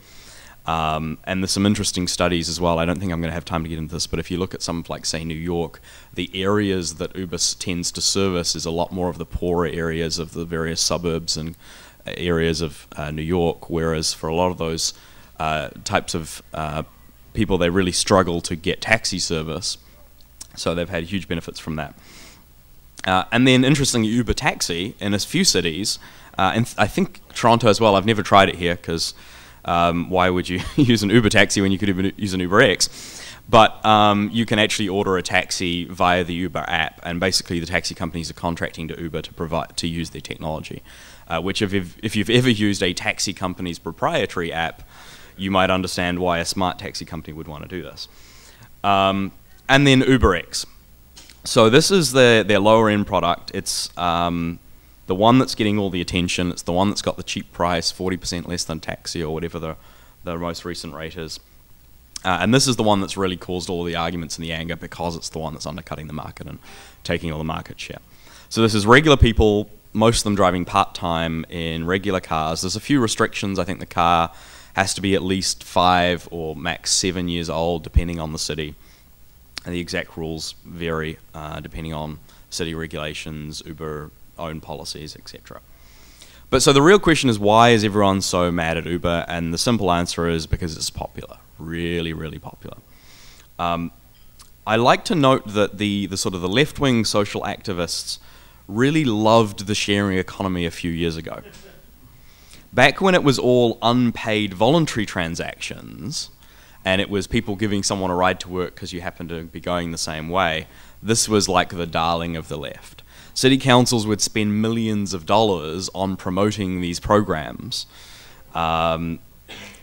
Um, and there's some interesting studies as well. I don't think I'm going to have time to get into this, but if you look at some like say New York, the areas that Uber tends to service is a lot more of the poorer areas of the various suburbs and uh, areas of uh, New York, whereas for a lot of those uh, types of uh, people, they really struggle to get taxi service. So they've had huge benefits from that. Uh, and then, interestingly, Uber Taxi in a few cities, uh, and I think Toronto as well. I've never tried it here because um, why would you use an Uber taxi when you could even use an Uber X? But um, you can actually order a taxi via the Uber app, and basically the taxi companies are contracting to Uber to provide to use their technology. Uh, which, if if you've ever used a taxi company's proprietary app, you might understand why a smart taxi company would want to do this. Um, and then UberX. So this is the, their lower end product. It's um, the one that's getting all the attention. It's the one that's got the cheap price, 40% less than taxi or whatever the, the most recent rate is. Uh, and this is the one that's really caused all the arguments and the anger because it's the one that's undercutting the market and taking all the market share. So this is regular people, most of them driving part-time in regular cars. There's a few restrictions. I think the car has to be at least five or max seven years old, depending on the city. And the exact rules vary uh, depending on city regulations, Uber own policies, etc. But so the real question is why is everyone so mad at Uber? And the simple answer is because it's popular, really, really popular. Um, I like to note that the, the sort of the left wing social activists really loved the sharing economy a few years ago. Back when it was all unpaid voluntary transactions, and it was people giving someone a ride to work because you happen to be going the same way, this was like the darling of the left. City councils would spend millions of dollars on promoting these programs. Um,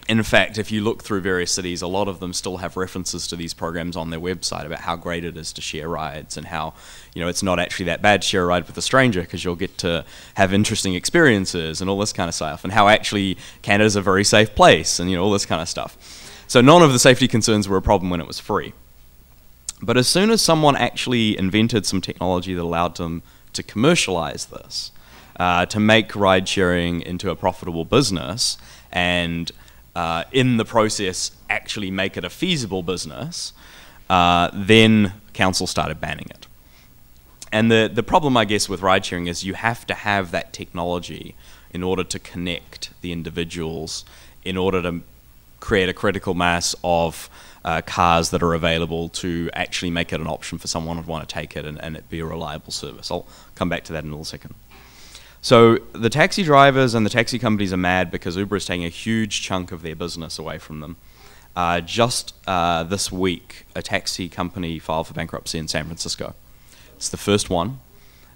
in fact, if you look through various cities, a lot of them still have references to these programs on their website about how great it is to share rides and how, you know, it's not actually that bad to share a ride with a stranger because you'll get to have interesting experiences and all this kind of stuff, and how actually Canada's a very safe place and, you know, all this kind of stuff. So none of the safety concerns were a problem when it was free. But as soon as someone actually invented some technology that allowed them to commercialize this, uh, to make ride sharing into a profitable business, and uh, in the process actually make it a feasible business, uh, then council started banning it. And the, the problem, I guess, with ride sharing is you have to have that technology in order to connect the individuals, in order to create a critical mass of uh, cars that are available to actually make it an option for someone who'd want to take it and, and it be a reliable service. I'll come back to that in a little second. So the taxi drivers and the taxi companies are mad because Uber is taking a huge chunk of their business away from them. Uh, just uh, this week, a taxi company filed for bankruptcy in San Francisco. It's the first one.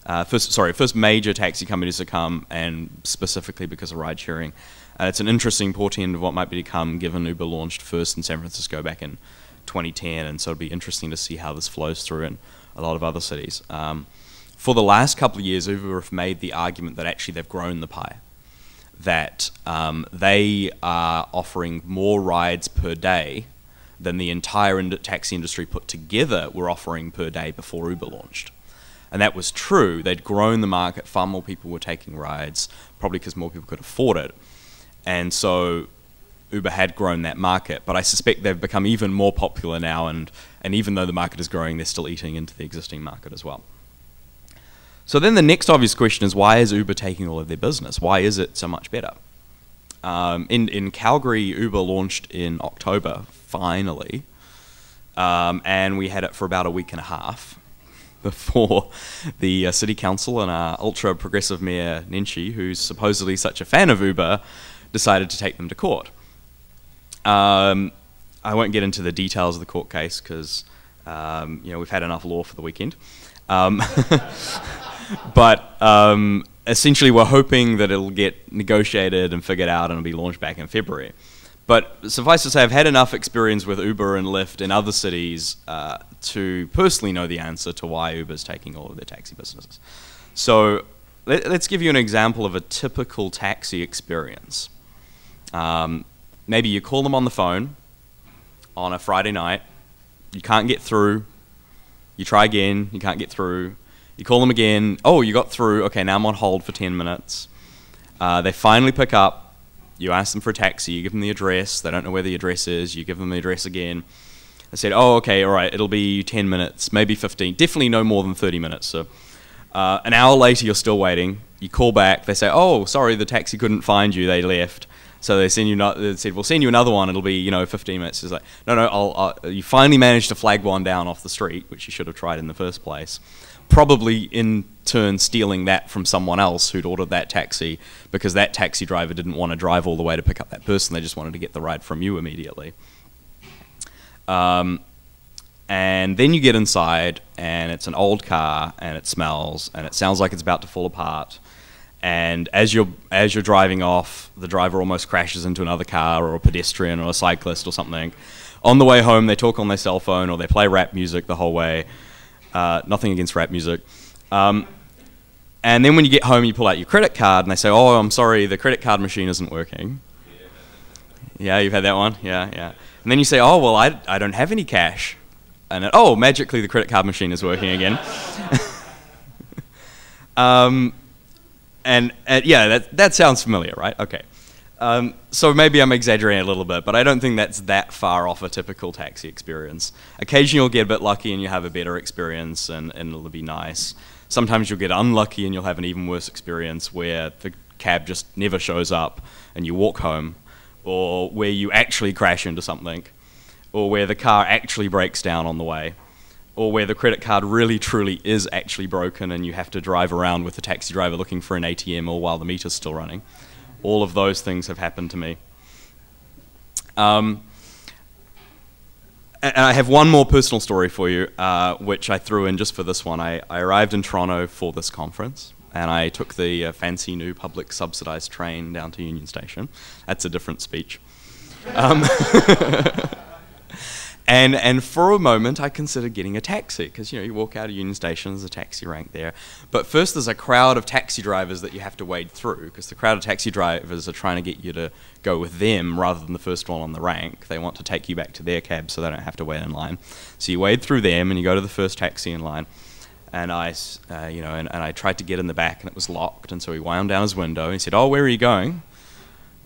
Uh, first, sorry, first major taxi company to come, and specifically because of ride sharing. Uh, it's an interesting portend of what might be to come, given Uber launched first in San Francisco back in 2010, and so it'll be interesting to see how this flows through in a lot of other cities. Um, for the last couple of years, Uber have made the argument that actually they've grown the pie. That um, they are offering more rides per day than the entire ind- taxi industry put together were offering per day before Uber launched. And that was true. They'd grown the market, far more people were taking rides, probably because more people could afford it. And so Uber had grown that market, but I suspect they've become even more popular now, and, and even though the market is growing, they're still eating into the existing market as well. So then the next obvious question is why is Uber taking all of their business? Why is it so much better? Um, in, in Calgary, Uber launched in October, finally, um, and we had it for about a week and a half before the uh, city council and our ultra progressive mayor, Nenshi, who's supposedly such a fan of Uber, decided to take them to court. Um, I won't get into the details of the court case because um, you know we've had enough law for the weekend. Um, but um, essentially, we're hoping that it'll get negotiated and figured out and it'll be launched back in February. But suffice to say, I've had enough experience with Uber and Lyft in other cities uh, to personally know the answer to why Uber's taking all of their taxi businesses. So let, us give you an example of a typical taxi experience. Um, maybe you call them on the phone on a Friday night, you can't get through, you try again, you can't get through, you call them again, oh, you got through, okay, now I'm on hold for 10 minutes. Uh, they finally pick up, you ask them for a taxi, you give them the address, they don't know where the address is, you give them the address again. They said, oh, okay, all right, it'll be 10 minutes, maybe 15, definitely no more than 30 minutes. So uh, an hour later, you're still waiting. You call back, they say, oh, sorry, the taxi couldn't find you, they left. So they send you. No, they said, "We'll send you another one. It'll be you know 15 minutes." It's like, no, no. I'll, I'll, you finally managed to flag one down off the street, which you should have tried in the first place. Probably in turn stealing that from someone else who'd ordered that taxi because that taxi driver didn't want to drive all the way to pick up that person. They just wanted to get the ride from you immediately. Um, and then you get inside, and it's an old car, and it smells, and it sounds like it's about to fall apart and as you're as you're driving off, the driver almost crashes into another car or a pedestrian or a cyclist or something. On the way home, they talk on their cell phone or they play rap music the whole way. Uh, nothing against rap music. Um, and then when you get home, you pull out your credit card and they say, "Oh, I'm sorry, the credit card machine isn't working." Yeah, you've had that one. Yeah, yeah. And then you say, "Oh, well, I, I don't have any cash," and it, oh, magically the credit card machine is working again. um, and, and yeah, that, that sounds familiar, right? Okay. Um, so maybe I'm exaggerating a little bit, but I don't think that's that far off a typical taxi experience. Occasionally you'll get a bit lucky and you have a better experience and, and it'll be nice. Sometimes you'll get unlucky and you'll have an even worse experience where the cab just never shows up and you walk home, or where you actually crash into something, or where the car actually breaks down on the way or where the credit card really truly is actually broken and you have to drive around with the taxi driver looking for an ATM or while the meter's still running. All of those things have happened to me. Um, and I have one more personal story for you, uh, which I threw in just for this one. I, I, arrived in Toronto for this conference, and I took the uh, fancy new public subsidized train down to Union Station. That's a different speech. Um, And, and for a moment, I considered getting a taxi because you know you walk out of Union Station, there's a taxi rank there. But first, there's a crowd of taxi drivers that you have to wade through because the crowd of taxi drivers are trying to get you to go with them rather than the first one on the rank. They want to take you back to their cab so they don't have to wait in line. So you wade through them and you go to the first taxi in line. And I, uh, you know, and, and I tried to get in the back and it was locked. And so he wound down his window and he said, "Oh, where are you going?"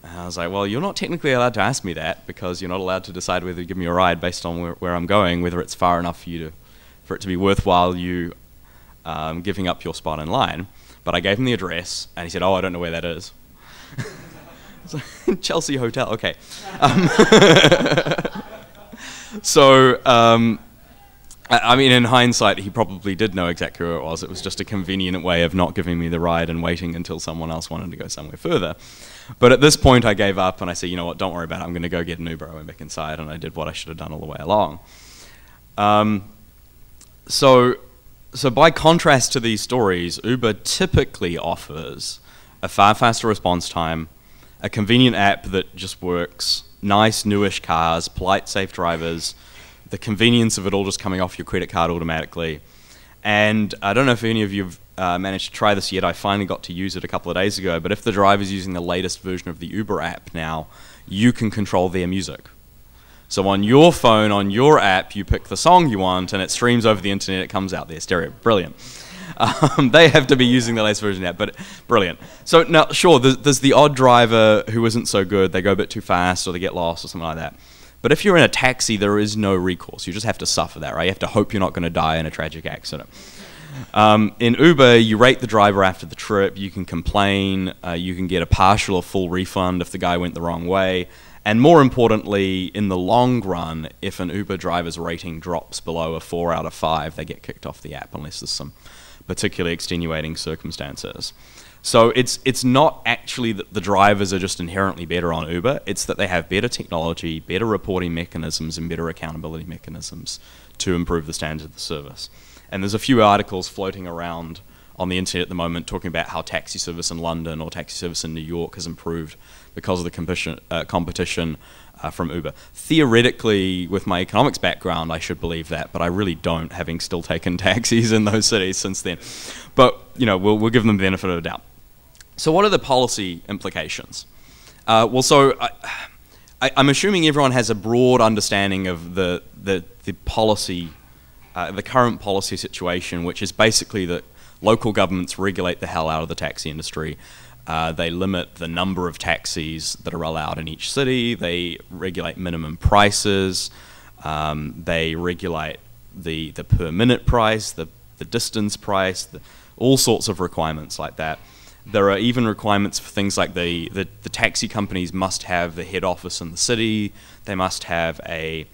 And I was like, well, you're not technically allowed to ask me that because you're not allowed to decide whether to give me a ride based on where, where I'm going, whether it's far enough for you to, for it to be worthwhile you um, giving up your spot in line. But I gave him the address, and he said, oh, I don't know where that is. Chelsea Hotel. Okay. Um, so, um, I, I mean, in hindsight, he probably did know exactly where it was. It was just a convenient way of not giving me the ride and waiting until someone else wanted to go somewhere further. But at this point, I gave up and I said, you know what, don't worry about it. I'm going to go get an Uber. I went back inside and I did what I should have done all the way along. Um, so, so by contrast to these stories, Uber typically offers a far faster response time, a convenient app that just works, nice newish cars, polite, safe drivers, the convenience of it all just coming off your credit card automatically. And I don't know if any of you have uh, managed to try this yet. I finally got to use it a couple of days ago. But if the driver's using the latest version of the Uber app now, you can control their music. So on your phone, on your app, you pick the song you want, and it streams over the internet. It comes out there, stereo, brilliant. Um, they have to be using the latest version that, but brilliant. So now, sure, there's, there's the odd driver who isn't so good. They go a bit too fast, or they get lost, or something like that. But if you're in a taxi, there is no recourse. You just have to suffer that, right? You have to hope you're not going to die in a tragic accident. Um, in Uber, you rate the driver after the trip. You can complain. Uh, you can get a partial or full refund if the guy went the wrong way. And more importantly, in the long run, if an Uber driver's rating drops below a four out of five, they get kicked off the app unless there's some particularly extenuating circumstances. So it's it's not actually that the drivers are just inherently better on Uber. It's that they have better technology, better reporting mechanisms, and better accountability mechanisms to improve the standards of the service. And there's a few articles floating around on the internet at the moment talking about how taxi service in London or taxi service in New York has improved because of the competition, uh, competition uh, from Uber. Theoretically, with my economics background, I should believe that, but I really don't, having still taken taxis in those cities since then. But you know, we'll, we'll give them the benefit of the doubt. So, what are the policy implications? Uh, well, so I, I, am assuming everyone has a broad understanding of the the, the policy, uh, the current policy situation, which is basically that local governments regulate the hell out of the taxi industry. Uh, they limit the number of taxis that are allowed in each city. They regulate minimum prices. Um, they regulate the the per minute price, the the distance price, the, all sorts of requirements like that. There are even requirements for things like the, the, the taxi companies must have the head office in the city. They must have a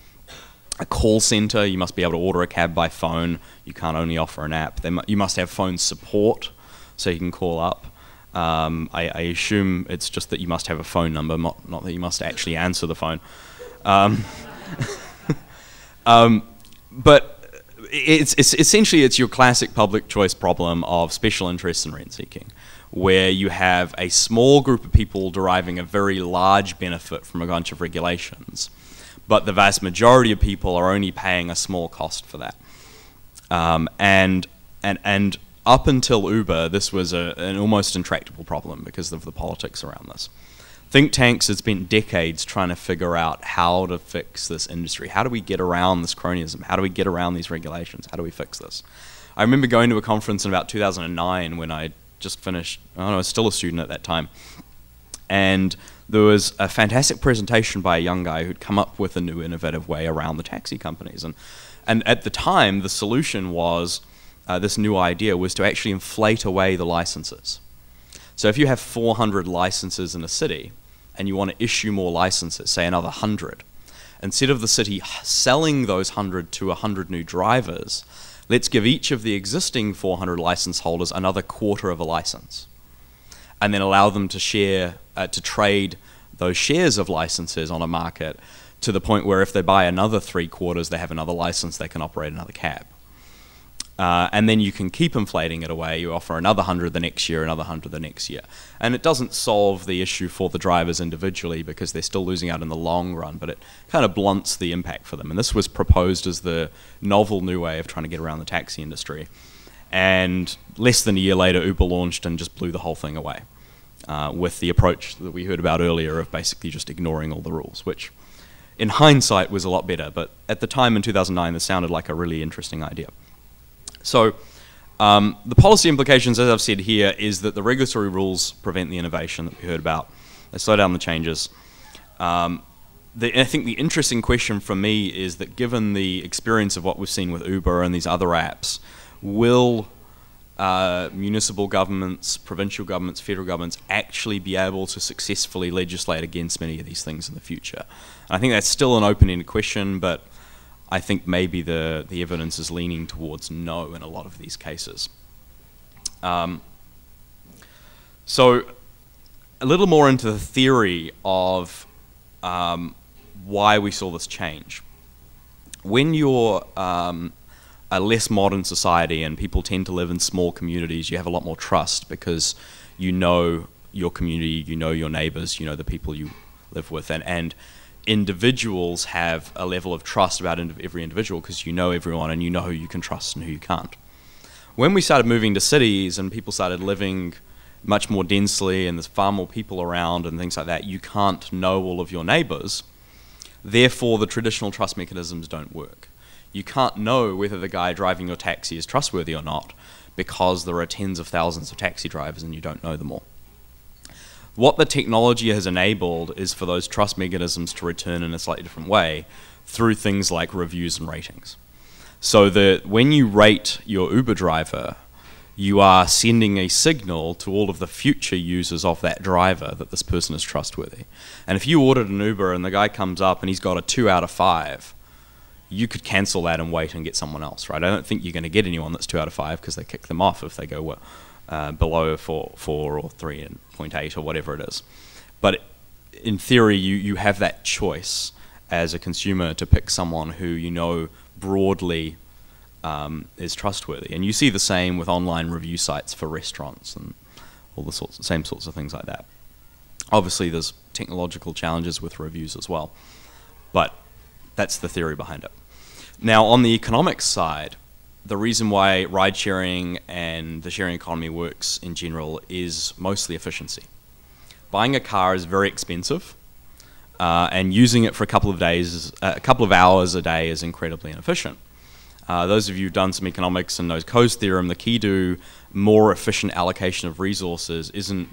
a call center. You must be able to order a cab by phone. You can't only offer an app. Mu you must have phone support, so you can call up. Um, I, I, assume it's just that you must have a phone number, not, not that you must actually answer the phone. Um, um, but it's, it's, essentially it's your classic public choice problem of special interests and rent seeking where you have a small group of people deriving a very large benefit from a bunch of regulations, but the vast majority of people are only paying a small cost for that. Um, and, and, and up until Uber, this was a, an almost intractable problem because of the politics around this. Think tanks had spent decades trying to figure out how to fix this industry. How do we get around this cronyism? How do we get around these regulations? How do we fix this? I remember going to a conference in about 2009 when I just finished, I know, I was still a student at that time. And there was a fantastic presentation by a young guy who'd come up with a new innovative way around the taxi companies. And, and at the time, the solution was uh, this new idea was to actually inflate away the licenses. So if you have 400 licenses in a city and you want to issue more licenses, say another 100, instead of the city selling those 100 to 100 new drivers, let's give each of the existing 400 license holders another quarter of a license and then allow them to share, uh, to trade those shares of licenses on a market to the point where if they buy another three quarters, they have another license, they can operate another cab. Uh, and then you can keep inflating it away. You offer another 100 the next year, another 100 the next year. And it doesn't solve the issue for the drivers individually because they're still losing out in the long run, but it kind of blunts the impact for them. And this was proposed as the novel new way of trying to get around the taxi industry. And less than a year later, Uber launched and just blew the whole thing away uh, with the approach that we heard about earlier of basically just ignoring all the rules, which in hindsight was a lot better. But at the time in 2009, this sounded like a really interesting idea. So um, the policy implications, as I've said here, is that the regulatory rules prevent the innovation that we heard about. They slow down the changes. Um, the, I think the interesting question for me is that given the experience of what we've seen with Uber and these other apps, will uh, municipal governments, provincial governments, federal governments actually be able to successfully legislate against many of these things in the future? And I think that's still an open-ended question, but I think maybe the, the evidence is leaning towards no in a lot of these cases. Um, so, a little more into the theory of um, why we saw this change. When you're um, a less modern society and people tend to live in small communities, you have a lot more trust because you know your community, you know your neighbors, you know the people you live with, and, and individuals have a level of trust about every individual because you know everyone and you know who you can trust and who you can't. When we started moving to cities and people started living much more densely and there's far more people around and things like that, you can't know all of your neighbors. Therefore, the traditional trust mechanisms don't work. You can't know whether the guy driving your taxi is trustworthy or not because there are tens of thousands of taxi drivers and you don't know them all. What the technology has enabled is for those trust mechanisms to return in a slightly different way through things like reviews and ratings. So that when you rate your Uber driver, you are sending a signal to all of the future users of that driver that this person is trustworthy. And if you ordered an Uber and the guy comes up and he's got a two out of five, you could cancel that and wait and get someone else, right? I don't think you're going to get anyone that's two out of five because they kick them off if they go uh, below four, four or three and point eight or whatever it is. But in theory, you, you have that choice as a consumer to pick someone who you know broadly um, is trustworthy. And you see the same with online review sites for restaurants and all the sorts, same sorts of things like that. Obviously, there's technological challenges with reviews as well, but that's the theory behind it. Now, on the economics side, the reason why ride sharing and the sharing economy works in general is mostly efficiency. Buying a car is very expensive, uh, and using it for a couple of days, uh, a couple of hours a day is incredibly inefficient. Uh, those of you who've done some economics and knows Coase theorem, the key to more efficient allocation of resources isn't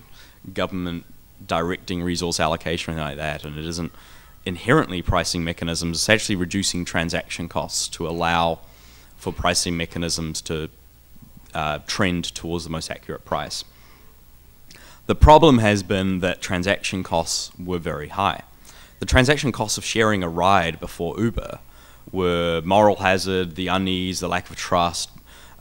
government directing resource allocation or anything like that, and it isn't inherently pricing mechanisms. It's actually reducing transaction costs to allow for pricing mechanisms to uh, trend towards the most accurate price. The problem has been that transaction costs were very high. The transaction costs of sharing a ride before Uber were moral hazard, the unease, the lack of trust,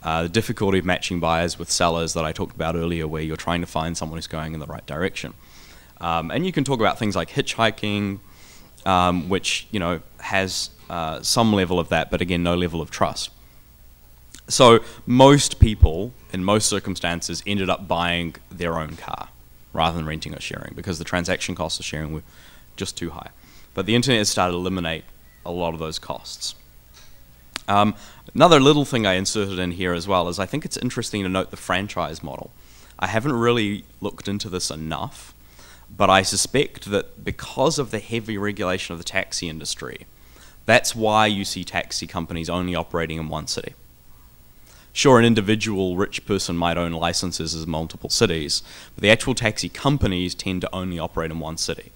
uh, the difficulty of matching buyers with sellers that I talked about earlier, where you're trying to find someone who's going in the right direction. Um, and you can talk about things like hitchhiking, um, which you know has uh, some level of that, but again, no level of trust. So most people, in most circumstances, ended up buying their own car rather than renting or sharing because the transaction costs of sharing were just too high. But the internet has started to eliminate a lot of those costs. Um, another little thing I inserted in here as well is I think it's interesting to note the franchise model. I haven't really looked into this enough, but I suspect that because of the heavy regulation of the taxi industry, that's why you see taxi companies only operating in one city. Sure, an individual rich person might own licenses in multiple cities, but the actual taxi companies tend to only operate in one city.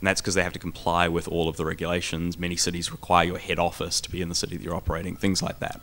And that's because they have to comply with all of the regulations. Many cities require your head office to be in the city that you're operating, things like that.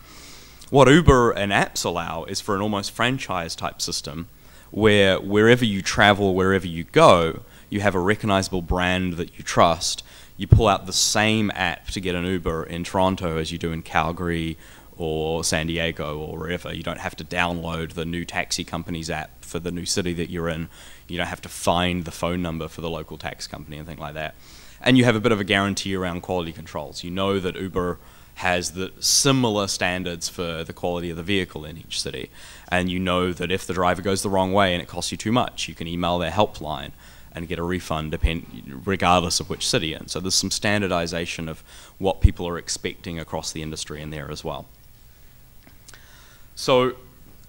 What Uber and apps allow is for an almost franchise type system where wherever you travel, wherever you go, you have a recognizable brand that you trust. You pull out the same app to get an Uber in Toronto as you do in Calgary or San Diego or wherever. You don't have to download the new taxi company's app for the new city that you're in. You don't have to find the phone number for the local tax company and things like that. And you have a bit of a guarantee around quality controls. You know that Uber has the similar standards for the quality of the vehicle in each city. And you know that if the driver goes the wrong way and it costs you too much, you can email their helpline and get a refund depend, regardless of which city in. So there's some standardization of what people are expecting across the industry in there as well. So,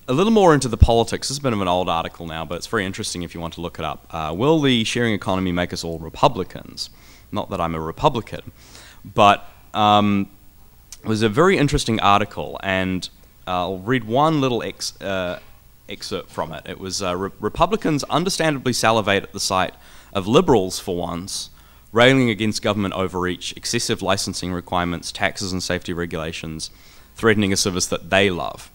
a little more into the politics. This is a bit of an old article now, but it's very interesting if you want to look it up. Uh, will the sharing economy make us all Republicans? Not that I'm a Republican, but um, it was a very interesting article, and I'll read one little ex, uh, excerpt from it. It was uh, Re- Republicans understandably salivate at the sight of liberals, for once, railing against government overreach, excessive licensing requirements, taxes, and safety regulations, threatening a service that they love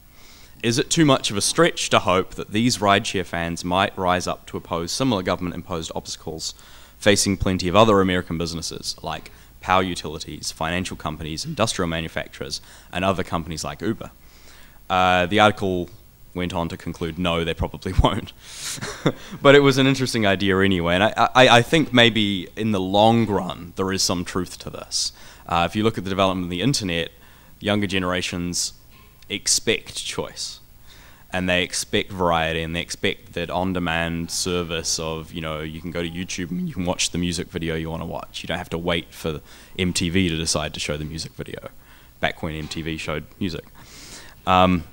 is it too much of a stretch to hope that these rideshare fans might rise up to oppose similar government imposed obstacles facing plenty of other American businesses like power utilities, financial companies, industrial manufacturers, and other companies like Uber? Uh, the article went on to conclude no, they probably won't. but it was an interesting idea anyway, and I, I, I, think maybe in the long run there is some truth to this. Uh, if you look at the development of the internet, younger generations expect choice and they expect variety and they expect that on-demand service of you know you can go to YouTube and you can watch the music video you want to watch. You don't have to wait for MTV to decide to show the music video. Back when MTV showed music. Um,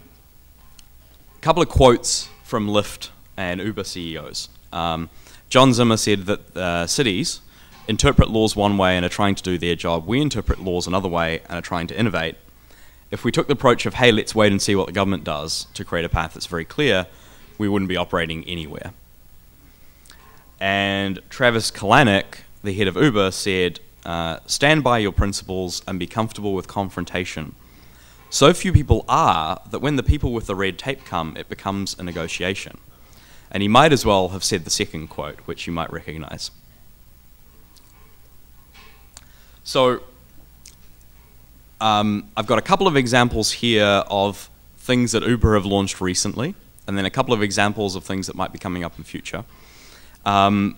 couple of quotes from Lyft and Uber CEOs. Um, John Zimmer said that uh, cities interpret laws one way and are trying to do their job. We interpret laws another way and are trying to innovate if we took the approach of, hey, let's wait and see what the government does to create a path that's very clear, we wouldn't be operating anywhere. And Travis Kalanick, the head of Uber, said, uh, stand by your principles and be comfortable with confrontation. So few people are that when the people with the red tape come, it becomes a negotiation. And he might as well have said the second quote, which you might recognize. So um, I've got a couple of examples here of things that Uber have launched recently, and then a couple of examples of things that might be coming up in the future. Um,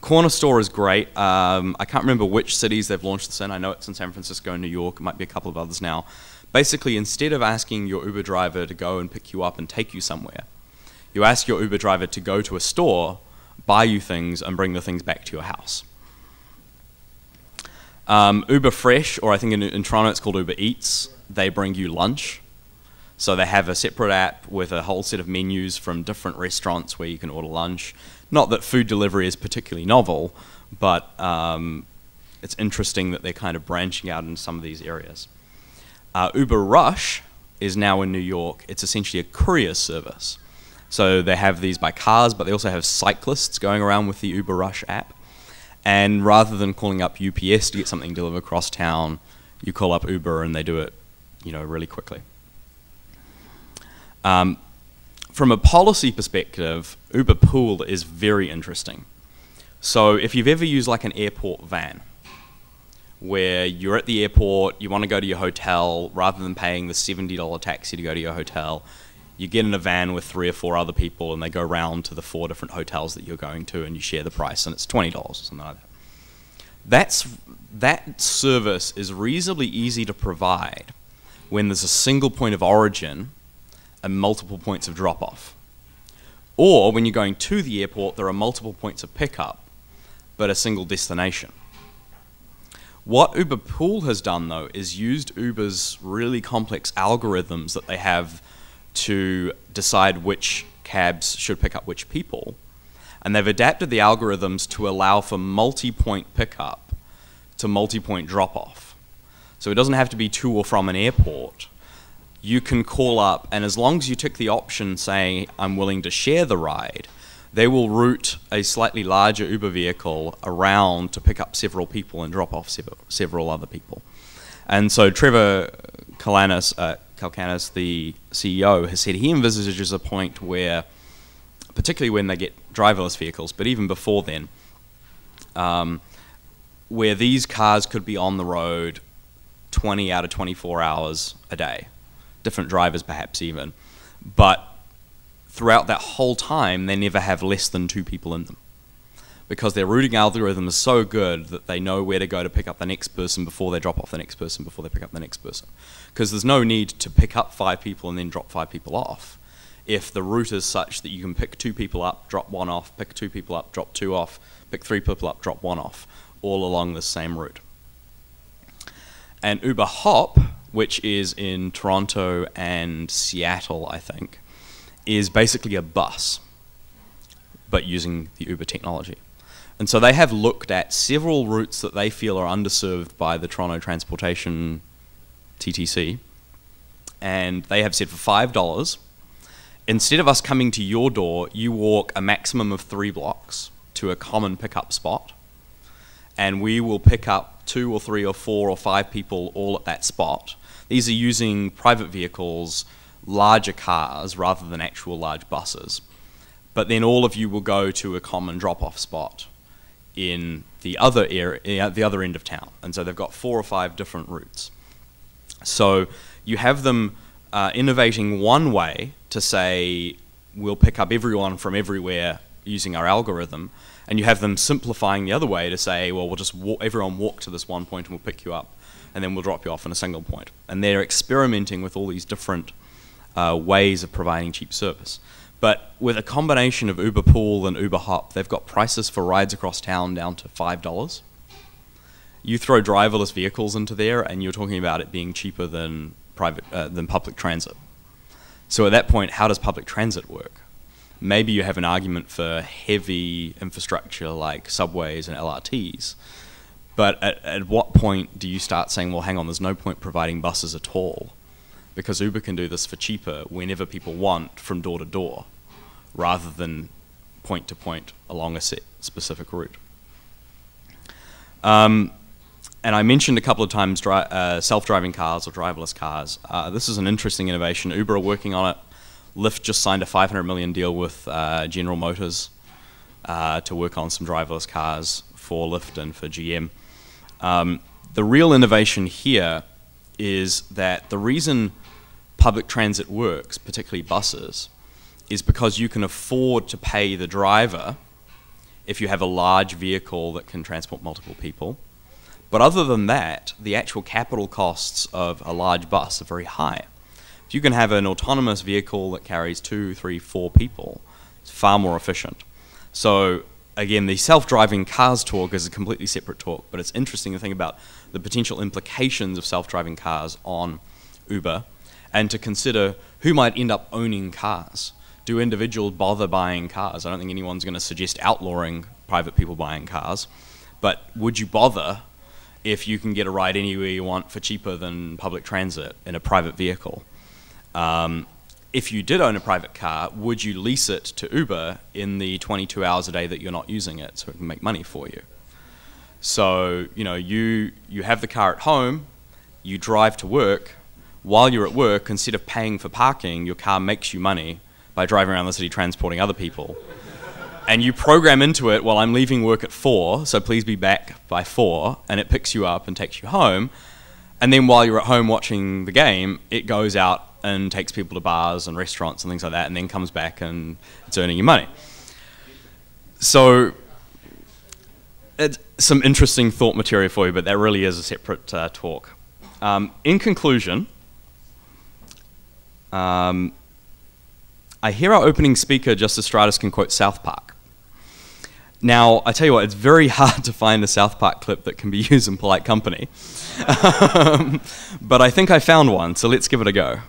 Corner Store is great. Um, I can't remember which cities they've launched this in. I know it's in San Francisco and New York. It might be a couple of others now. Basically, instead of asking your Uber driver to go and pick you up and take you somewhere, you ask your Uber driver to go to a store, buy you things, and bring the things back to your house. Um, Uber Fresh, or I think in, in Toronto it's called Uber Eats, they bring you lunch. So they have a separate app with a whole set of menus from different restaurants where you can order lunch. Not that food delivery is particularly novel, but um, it's interesting that they're kind of branching out in some of these areas. Uh, Uber Rush is now in New York. It's essentially a courier service. So they have these by cars, but they also have cyclists going around with the Uber Rush app. And rather than calling up UPS to get something delivered across town, you call up Uber and they do it, you know, really quickly. Um, from a policy perspective, Uber Pool is very interesting. So if you've ever used like an airport van, where you're at the airport, you want to go to your hotel, rather than paying the $70 taxi to go to your hotel, you get in a van with three or four other people and they go round to the four different hotels that you're going to and you share the price and it's $20 or something like that. That's, that service is reasonably easy to provide when there's a single point of origin and multiple points of drop off. Or when you're going to the airport, there are multiple points of pickup but a single destination. What Uber Pool has done though is used Uber's really complex algorithms that they have to decide which cabs should pick up which people. And they've adapted the algorithms to allow for multi-point pickup to multi-point drop-off. So it doesn't have to be to or from an airport. You can call up, and as long as you tick the option saying, I'm willing to share the ride, they will route a slightly larger Uber vehicle around to pick up several people and drop off several other people. And so Trevor Kalanis, uh, Kalkanis, the CEO, has said he envisages a point where, particularly when they get driverless vehicles, but even before then, um, where these cars could be on the road 20 out of 24 hours a day, different drivers perhaps even, but throughout that whole time they never have less than two people in them because their routing algorithm is so good that they know where to go to pick up the next person before they drop off the next person before they pick up the next person. Because there's no need to pick up five people and then drop five people off. If the route is such that you can pick two people up, drop one off, pick two people up, drop two off, pick three people up, drop one off, all along the same route. And Uber Hop, which is in Toronto and Seattle, I think, is basically a bus, but using the Uber technology. And so they have looked at several routes that they feel are underserved by the Toronto Transportation TTC. And they have said for $5, instead of us coming to your door, you walk a maximum of three blocks to a common pickup spot. And we will pick up two or three or four or five people all at that spot. These are using private vehicles larger cars rather than actual large buses. But then all of you will go to a common drop-off spot in the other area, the other end of town, and so they've got four or five different routes. So you have them uh, innovating one way to say we'll pick up everyone from everywhere using our algorithm, and you have them simplifying the other way to say, well, we'll just walk, everyone walk to this one point and we'll pick you up, and then we'll drop you off in a single point. And they're experimenting with all these different uh, ways of providing cheap service. But with a combination of Uber Pool and Uber Hop, they've got prices for rides across town down to five dollars. You throw driverless vehicles into there, and you're talking about it being cheaper than private uh, than public transit. So at that point, how does public transit work? Maybe you have an argument for heavy infrastructure like subways and LRTs, but at, at what point do you start saying, well, hang on, there's no point providing buses at all? Because Uber can do this for cheaper whenever people want from door to door, rather than point to point along a set specific route. Um, and I mentioned a couple of times uh, self-driving cars or driverless cars. Uh, this is an interesting innovation. Uber are working on it. Lyft just signed a 500 million deal with uh, General Motors uh, to work on some driverless cars for Lyft and for GM. Um, the real innovation here is that the reason public transit works, particularly buses, is because you can afford to pay the driver if you have a large vehicle that can transport multiple people but other than that, the actual capital costs of a large bus are very high. If you can have an autonomous vehicle that carries two, three, four people, it's far more efficient. So again, the self-driving cars talk is a completely separate talk, but it's interesting to think about the potential implications of self-driving cars on Uber and to consider who might end up owning cars. Do individuals bother buying cars? I don't think anyone's going to suggest outlawing private people buying cars, but would you bother if you can get a ride anywhere you want for cheaper than public transit in a private vehicle. Um, if you did own a private car, would you lease it to Uber in the 22 hours a day that you're not using it so it can make money for you? So, you know, you, you have the car at home, you drive to work. While you're at work, instead of paying for parking, your car makes you money by driving around the city transporting other people and you program into it, well, I'm leaving work at four, so please be back by four, and it picks you up and takes you home. And then while you're at home watching the game, it goes out and takes people to bars and restaurants and things like that, and then comes back and it's earning you money. So, it's some interesting thought material for you, but that really is a separate uh, talk. Um, in conclusion, um, I hear our opening speaker, Justice Stratas, can quote South Park. Now, I tell you what, it's very hard to find a South Park clip that can be used in polite company. um, but I think I found one, so let's give it a go.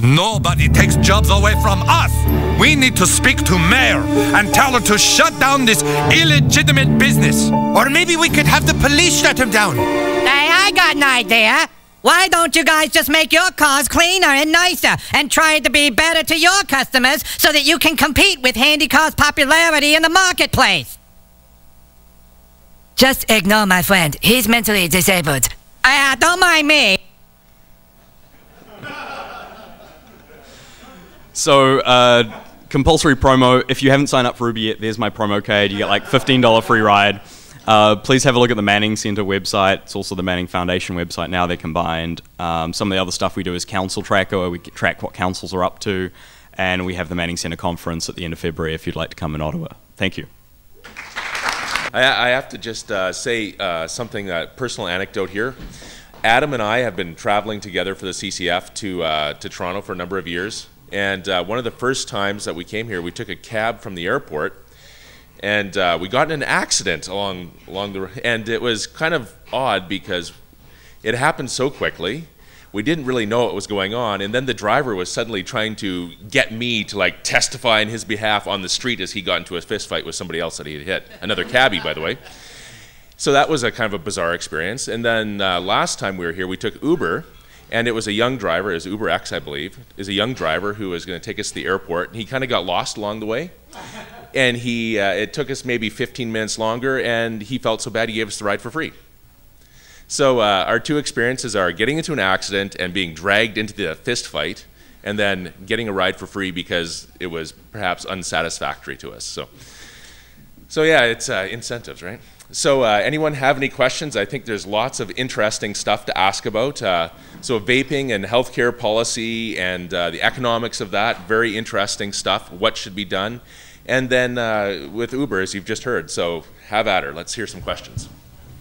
Nobody takes jobs away from us. We need to speak to Mayor and tell her to shut down this illegitimate business. Or maybe we could have the police shut him down. Hey, I got an idea. Why don't you guys just make your cars cleaner and nicer and try to be better to your customers so that you can compete with Handicar's popularity in the marketplace? Just ignore my friend. He's mentally disabled. Ah, uh, don't mind me. So, uh, compulsory promo. If you haven't signed up for Uber yet, there's my promo code. You get like $15 free ride. Uh, please have a look at the Manning Center website. It's also the Manning Foundation website now. They're combined. Um, some of the other stuff we do is Council Tracker, where we track what councils are up to. And we have the Manning Center conference at the end of February if you'd like to come in Ottawa. Thank you. I, I have to just uh, say uh, something, a personal anecdote here. Adam and I have been traveling together for the CCF to, uh, to Toronto for a number of years. And uh, one of the first times that we came here, we took a cab from the airport and uh, we got in an accident along along the and it was kind of odd because it happened so quickly. We didn't really know what was going on. And then the driver was suddenly trying to get me to like testify in his behalf on the street as he got into a fist fight with somebody else that he had hit. Another cabbie by the way. So that was a kind of a bizarre experience. And then uh, last time we were here we took uber. And it was a young driver, was Uber X, I believe, is a young driver who was going to take us to the airport, and he kind of got lost along the way and he uh, it took us maybe 15 minutes longer and he felt so bad he gave us the ride for free so uh, our two experiences are getting into an accident and being dragged into the fist fight and then getting a ride for free because it was perhaps unsatisfactory to us. So, so yeah, it's uh, incentives, right? So, uh, anyone have any questions? I think there's lots of interesting stuff to ask about. Uh, so, vaping and healthcare policy and uh, the economics of that, very interesting stuff. What should be done? And then uh, with Uber, as you've just heard. So, have at her. Let's hear some questions.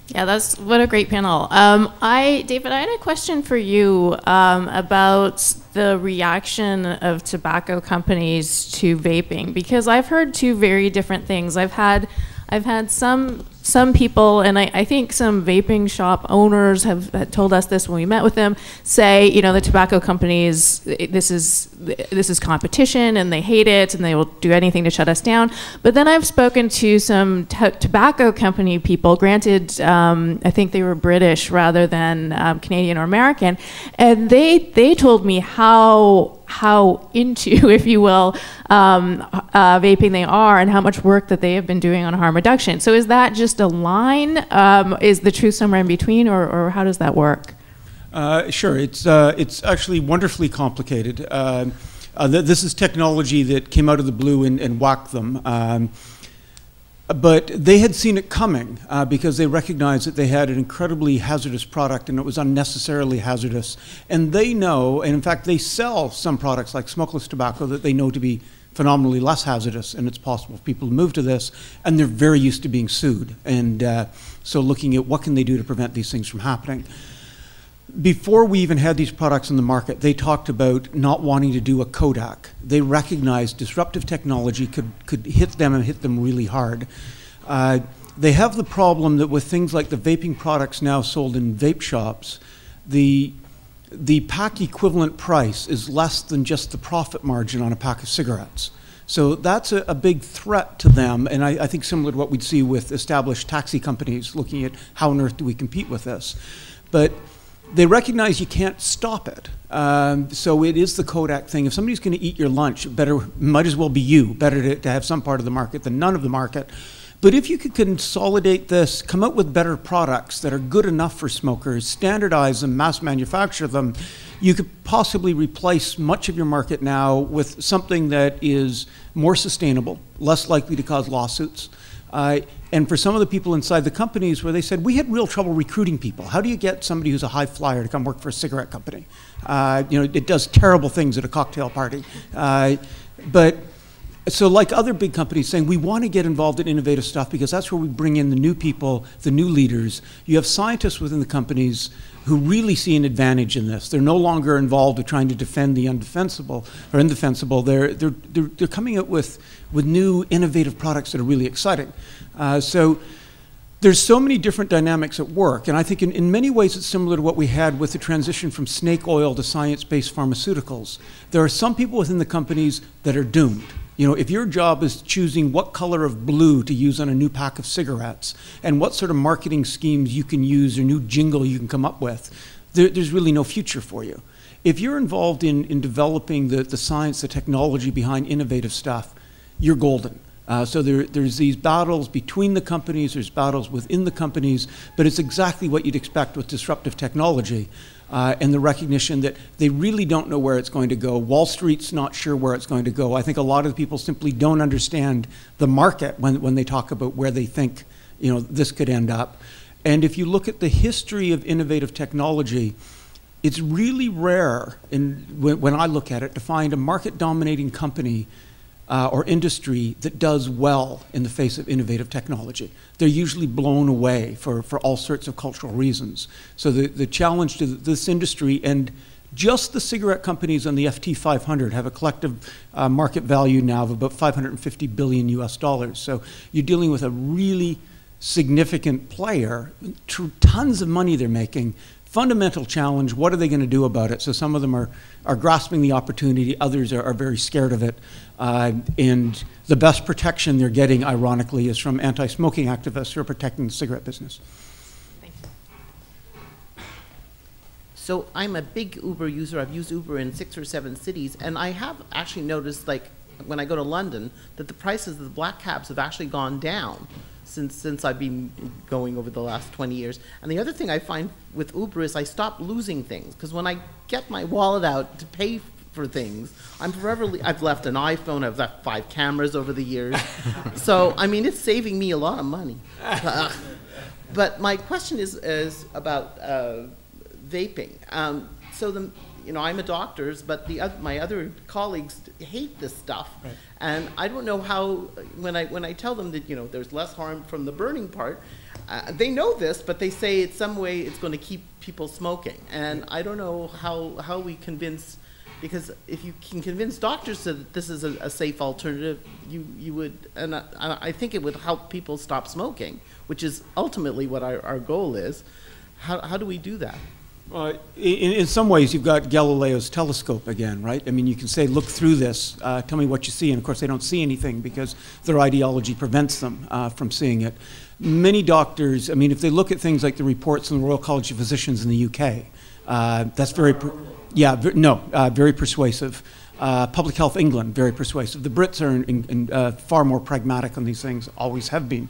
Yeah, that's what a great panel. Um, I, David, I had a question for you um, about the reaction of tobacco companies to vaping because I've heard two very different things. I've had, I've had some some people, and I, I think some vaping shop owners have, told us this when we met with them, say, you know, the tobacco companies, this is this is competition, and they hate it, and they will do anything to shut us down. But then I've spoken to some tobacco company people. Granted, um, I think they were British rather than um, Canadian or American, and they they told me how how into, if you will, um, uh, vaping they are and how much work that they have been doing on harm reduction. So is that just a line? Um, is the truth somewhere in between, or, or how does that work? Uh, sure, it's uh, it's actually wonderfully complicated. Uh, uh th- this is technology that came out of the blue and, and whacked them. Um, but they had seen it coming uh, because they recognized that they had an incredibly hazardous product and it was unnecessarily hazardous. And they know, and in fact, they sell some products like smokeless tobacco that they know to be phenomenally less hazardous, and it's possible for people to move to this, and they're very used to being sued. And uh, so looking at what can they do to prevent these things from happening. Before we even had these products in the market, they talked about not wanting to do a Kodak. They recognized disruptive technology could, could hit them and hit them really hard. Uh, they have the problem that with things like the vaping products now sold in vape shops, the the pack equivalent price is less than just the profit margin on a pack of cigarettes. So that's a, a big threat to them, and I, I, think similar to what we'd see with established taxi companies looking at how on earth do we compete with this. But they recognize you can't stop it. Um, so it is the Kodak thing. If somebody's going to eat your lunch, better might as well be you. Better to, to have some part of the market than none of the market. But if you could consolidate this, come out with better products that are good enough for smokers, standardize them, mass manufacture them, you could possibly replace much of your market now with something that is more sustainable, less likely to cause lawsuits. Uh, and for some of the people inside the companies where they said, we had real trouble recruiting people. How do you get somebody who's a high flyer to come work for a cigarette company? Uh, you know, it does terrible things at a cocktail party. Uh, but so like other big companies saying we want to get involved in innovative stuff because that's where we bring in the new people the new leaders. You have scientists within the companies who really see an advantage in this. They're no longer involved with trying to defend the undefensible or indefensible. They're, they're, they're, they're coming up with, with new innovative products that are really exciting. Uh, so there's so many different dynamics at work, and I think in, in many ways it's similar to what we had with the transition from snake oil to science based pharmaceuticals. There are some people within the companies that are doomed. You know, if your job is choosing what color of blue to use on a new pack of cigarettes and what sort of marketing schemes you can use or new jingle you can come up with, there, there's really no future for you. If you're involved in, in developing the, the science, the technology behind innovative stuff, you're golden. Uh, so there, there's these battles between the companies, there's battles within the companies, but it's exactly what you'd expect with disruptive technology uh, and the recognition that they really don't know where it's going to go. Wall Street's not sure where it's going to go. I think a lot of people simply don't understand the market when, when they talk about where they think you know, this could end up. And if you look at the history of innovative technology, it's really rare in, when, when I look at it to find a market dominating company uh, or industry that does well in the face of innovative technology. They're usually blown away for, for all sorts of cultural reasons. So the, the challenge to this industry and just the cigarette companies on the FT 500 have a collective uh, market value now of about 550 billion US dollars. So you're dealing with a really significant player, tons of money they're making, fundamental challenge. What are they going to do about it? So some of them are, are grasping the opportunity, others are, are very scared of it. Uh, and the best protection they're getting, ironically, is from anti smoking activists who are protecting the cigarette business. So I'm a big Uber user. I've used Uber in six or seven cities, and I have actually noticed, like when I go to London, that the prices of the black cabs have actually gone down since since I've been going over the last 20 years. And the other thing I find with Uber is I stop losing things because when I get my wallet out to pay for things. I'm forever, le- I've left an iPhone, I've left five cameras over the years. so, I mean, it's saving me a lot of money. Uh, but my question is, is about uh, vaping. Um, so the, you know, I'm a doctor, but the oth- my other colleagues hate this stuff, Right. and I don't know how. When I when I tell them that you know there's less harm from the burning part, uh, they know this, but they say it's some way it's going to keep people smoking, and I don't know how how we convince. Because if you can convince doctors that this is a, a safe alternative, you, you would, and I, I think it would help people stop smoking, which is ultimately what our, our goal is. How, how do we do that? Uh, in, in some ways, you've got Galileo's telescope again, right? I mean, you can say, look through this, uh, tell me what you see. And of course, they don't see anything because their ideology prevents them uh, from seeing it. Many doctors, I mean, if they look at things like the reports from the Royal College of Physicians in the UK, uh, that's very, yeah, ver- no, uh, very persuasive. Public Health England, very persuasive. The Brits are in, in, far more pragmatic on these things, always have been.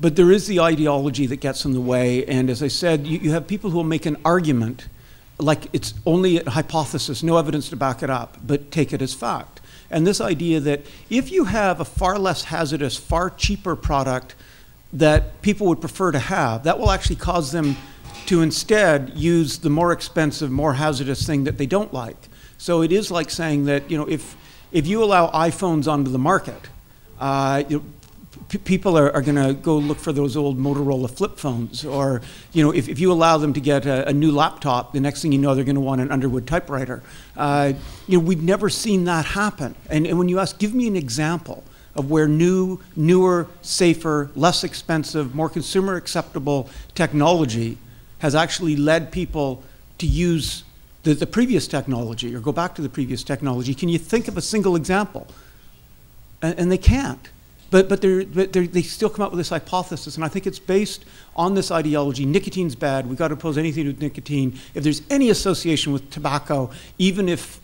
But there is the ideology that gets in the way, and as I said, you, you have people who will make an argument like it's only a hypothesis, no evidence to back it up, but take it as fact. And this idea that if you have a far less hazardous, far cheaper product that people would prefer to have, that will actually cause them to instead use the more expensive, more hazardous thing that they don't like. So it is like saying that, you know, if, if you allow iPhones onto the market, uh, you know, people are, are going to go look for those old Motorola flip phones. Or, you know, if, if you allow them to get a, a new laptop, the next thing you know, they're going to want an Underwood typewriter. Uh, you know, we've never seen that happen. And, and when you ask, give me an example of where new, newer, safer, less expensive, more consumer acceptable technology has actually led people to use the, the previous technology or go back to the previous technology. Can you think of a single example? And, and they can't. But, but, they're, but they're, they still come up with this hypothesis, and I think it's based on this ideology. Nicotine's bad. We've got to oppose anything with nicotine. If there's any association with tobacco, even if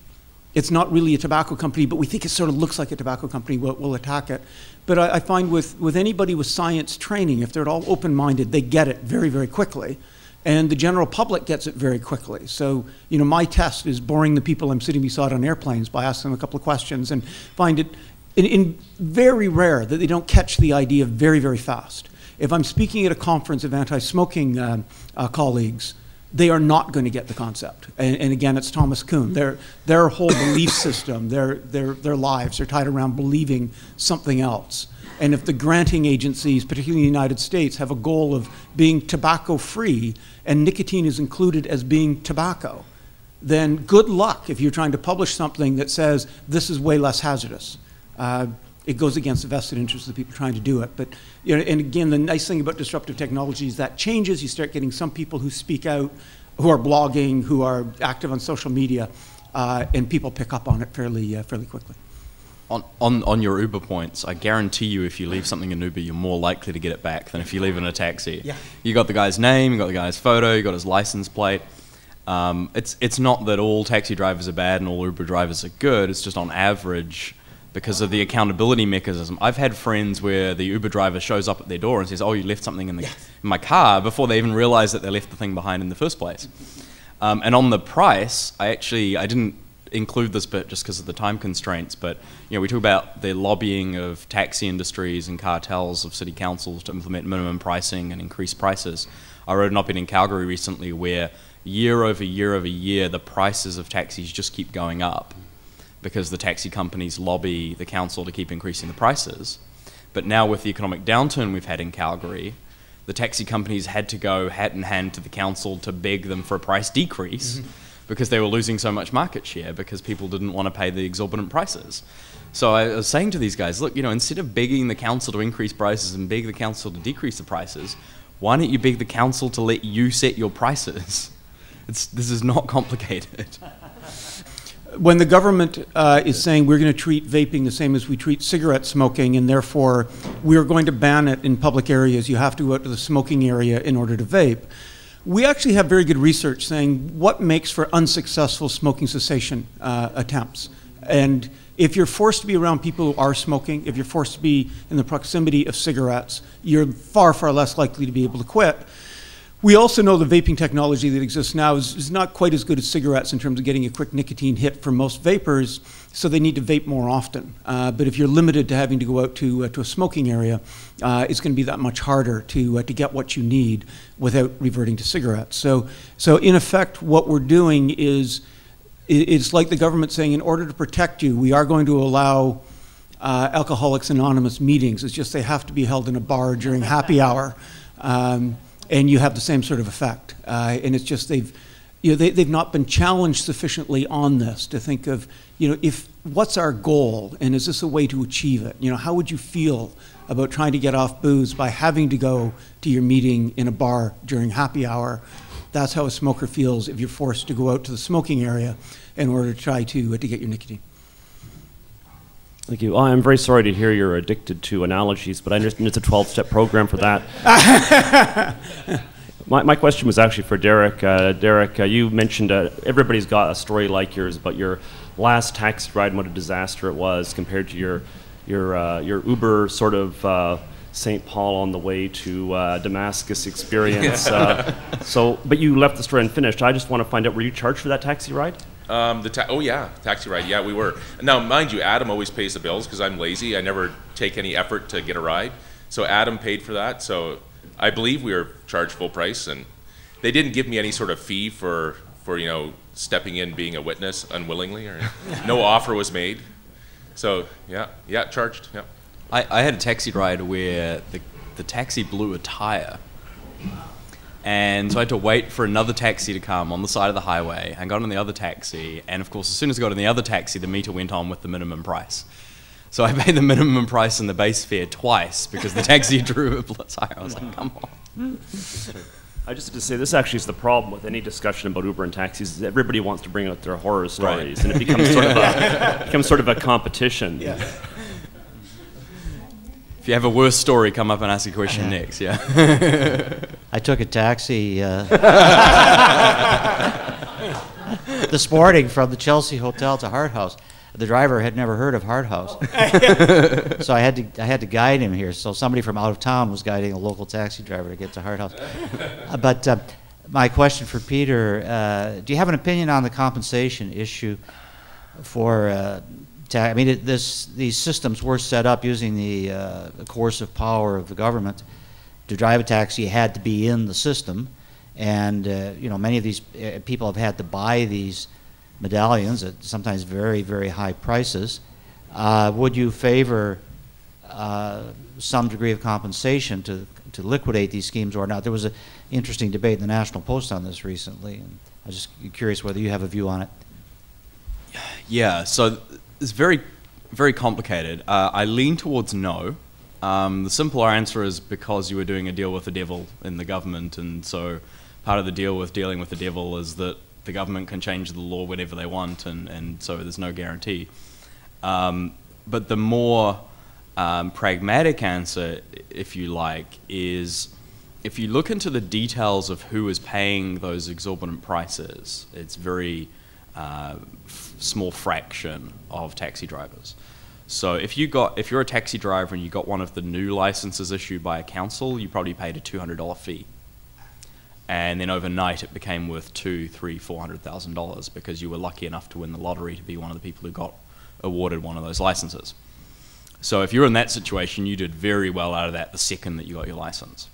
it's not really a tobacco company, but we think it sort of looks like a tobacco company, we'll, we'll attack it. But I, I find with, with anybody with science training, if they're at all open minded, they get it very, very quickly. And the general public gets it very quickly. So, you know, my test is boring the people I'm sitting beside on airplanes by asking them a couple of questions and find it in, in very rare that they don't catch the idea very, very fast. If I'm speaking at a conference of anti smoking uh, uh, colleagues, they are not going to get the concept. And, and again, it's Thomas Kuhn. Their, their whole belief system, their, their, their lives are tied around believing something else. And if the granting agencies, particularly in the United States, have a goal of being tobacco free and nicotine is included as being tobacco, then good luck if you're trying to publish something that says this is way less hazardous. Uh, it goes against the vested interests of the people trying to do it. But you know, and again, the nice thing about disruptive technology is that changes. You start getting some people who speak out, who are blogging, who are active on social media, uh, and people pick up on it fairly uh, fairly quickly. On, on, on your Uber points, I guarantee you if you leave something in Uber, you're more likely to get it back than if you leave it in a taxi. Yeah. You got the guy's name, you got the guy's photo, you got his license plate. Um, it's, it's not that all taxi drivers are bad and all Uber drivers are good, it's just on average because of the accountability mechanism. I've had friends where the Uber driver shows up at their door and says, Oh, you left something in, the, in my car before they even realize that they left the thing behind in the first place. Um, and on the price, I actually I didn't include this bit just because of the time constraints, but you know we talk about the lobbying of taxi industries and cartels of city councils to implement minimum pricing and increase prices. I wrote an op-ed in Calgary recently where year over year over year the prices of taxis just keep going up because the taxi companies lobby the council to keep increasing the prices. But now with the economic downturn we've had in Calgary, the taxi companies had to go hat in hand to the council to beg them for a price decrease mm-hmm. because they were losing so much market share because people didn't want to pay the exorbitant prices. So I was saying to these guys, look, you know, instead of begging the council to increase prices and beg the council to decrease the prices, why don't you beg the council to let you set your prices? It's, this is not complicated. When the government uh, is saying we're going to treat vaping the same as we treat cigarette smoking, and therefore we're going to ban it in public areas, you have to go out to the smoking area in order to vape. We actually have very good research saying what makes for unsuccessful smoking cessation uh, attempts. And if you're forced to be around people who are smoking, if you're forced to be in the proximity of cigarettes, you're far, far less likely to be able to quit. We also know the vaping technology that exists now is, is not quite as good as cigarettes in terms of getting a quick nicotine hit for most vapers, so they need to vape more often. Uh, but if you're limited to having to go out to, uh, to a smoking area, uh, it's going to be that much harder to, uh, to get what you need without reverting to cigarettes. So, so in effect, what we're doing is it's like the government saying, in order to protect you, we are going to allow uh, Alcoholics Anonymous meetings. It's just they have to be held in a bar during happy hour, um, and you have the same sort of effect. Uh, and it's just they've, you know, they, they've not been challenged sufficiently on this to think of, you know, if what's our goal, and is this a way to achieve it? You know, how would you feel about trying to get off booze by having to go to your meeting in a bar during happy hour? That's how a smoker feels if you're forced to go out to the smoking area in order to try to, uh, to get your nicotine. Thank you. I'm very sorry to hear you're addicted to analogies, but I understand it's a 12 step program for that. my, my question was actually for Derek. Uh, Derek, uh, you mentioned uh, everybody's got a story like yours, but your last taxi ride and what a disaster it was compared to your, your, uh, your Uber sort of uh, St. Paul on the way to uh, Damascus experience. Uh, so, but you left the story unfinished. I just want to find out were you charged for that taxi ride? Um, the ta- oh yeah, taxi ride. Yeah, we were. Now, mind you, Adam always pays the bills because I'm lazy. I never take any effort to get a ride. So Adam paid for that. So I believe we were charged full price, and they didn't give me any sort of fee for for you know stepping in, being a witness unwillingly, or no offer was made. So yeah, yeah, charged. Yeah. I, I had a taxi ride where the, the taxi blew a tire. And so I had to wait for another taxi to come on the side of the highway. I got on the other taxi, and of course, as soon as I got on the other taxi, the meter went on with the minimum price. So I paid the minimum price and the base fare twice because the taxi drew a bl- tire. I was like, come on. I just have to say this actually is the problem with any discussion about Uber and taxis. Is everybody wants to bring out their horror stories, and it becomes sort of a becomes sort of a competition. If you have a worse story, come up and ask a question next. Yeah. I took a taxi uh, this morning from the Chelsea Hotel to Hart House. The driver had never heard of Hart House, so I had to I had to guide him here. So somebody from out of town was guiding a local taxi driver to get to Hart House. Uh, but uh, my question for Peter: uh, Do you have an opinion on the compensation issue for? I mean, it, this these systems were set up using the uh, coercive power of the government to drive a taxi, you had to be in the system, and uh, you know many of these uh, people have had to buy these medallions at sometimes very very high prices. Uh, would you favor uh, some degree of compensation to to liquidate these schemes or not? There was an interesting debate in the National Post on this recently, and I was just curious whether you have a view on it. Yeah, so it's very, very complicated. Uh, I lean towards no. Um, the simpler answer is because you were doing a deal with the devil in the government, and so part of the deal with dealing with the devil is that the government can change the law whenever they want, and, and so there's no guarantee. Um, but the more um, pragmatic answer, if you like, is if you look into the details of who is paying those exorbitant prices, it's very uh, small fraction of taxi drivers. So if you got if you're a taxi driver and you got one of the new licenses issued by a council, you probably paid a two hundred dollar fee. And then overnight it became worth two, three, four hundred thousand dollars because you were lucky enough to win the lottery to be one of the people who got awarded one of those licenses. So if you're in that situation, you did very well out of that the second that you got your license.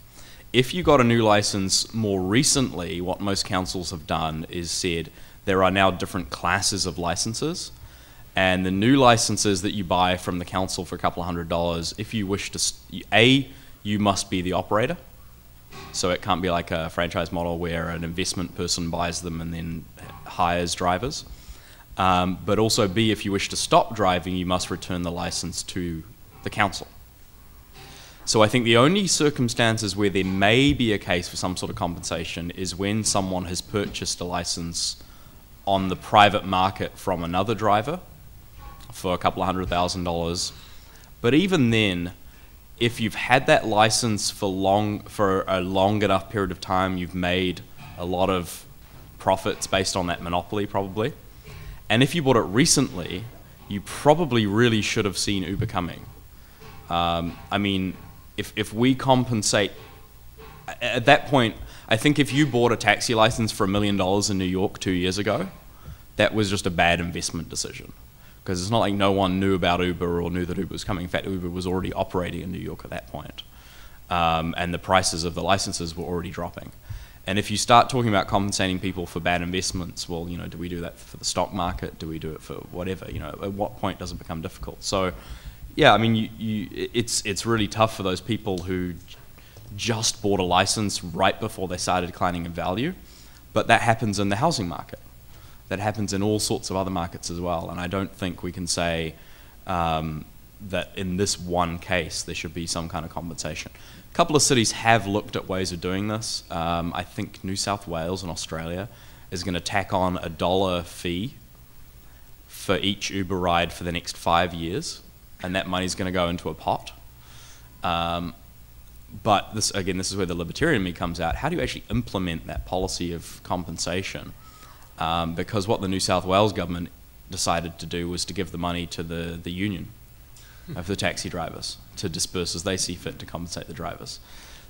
If you got a new license more recently, what most councils have done is said there are now different classes of licenses. And the new licenses that you buy from the council for a couple of hundred dollars, if you wish to, A, you must be the operator. So it can't be like a franchise model where an investment person buys them and then hires drivers. Um, but also, B, if you wish to stop driving, you must return the license to the council. So I think the only circumstances where there may be a case for some sort of compensation is when someone has purchased a license on the private market from another driver for a couple of hundred thousand dollars. But even then, if you've had that license for long for a long enough period of time, you've made a lot of profits based on that monopoly, probably. And if you bought it recently, you probably really should have seen Uber coming. Um, I mean, if, if we compensate, at that point, I think if you bought a taxi license for a million dollars in New York two years ago, that was just a bad investment decision. Because it's not like no one knew about Uber or knew that Uber was coming. In fact, Uber was already operating in New York at that point. Um, and the prices of the licenses were already dropping. And if you start talking about compensating people for bad investments, well, you know, do we do that for the stock market? Do we do it for whatever? You know, at what point does it become difficult? So, yeah, I mean, you, you, it's it's really tough for those people who just bought a license right before they started declining in value, but that happens in the housing market. That happens in all sorts of other markets as well. And I don't think we can say um, that in this one case there should be some kind of compensation. A couple of cities have looked at ways of doing this. Um, I think New South Wales in Australia is going to tack on a dollar fee for each Uber ride for the next five years, and that money is going to go into a pot. Um, but this again, this is where the libertarian me comes out. How do you actually implement that policy of compensation? Um, because what the New South Wales government decided to do was to give the money to the, the union of the taxi drivers to disperse as they see fit to compensate the drivers.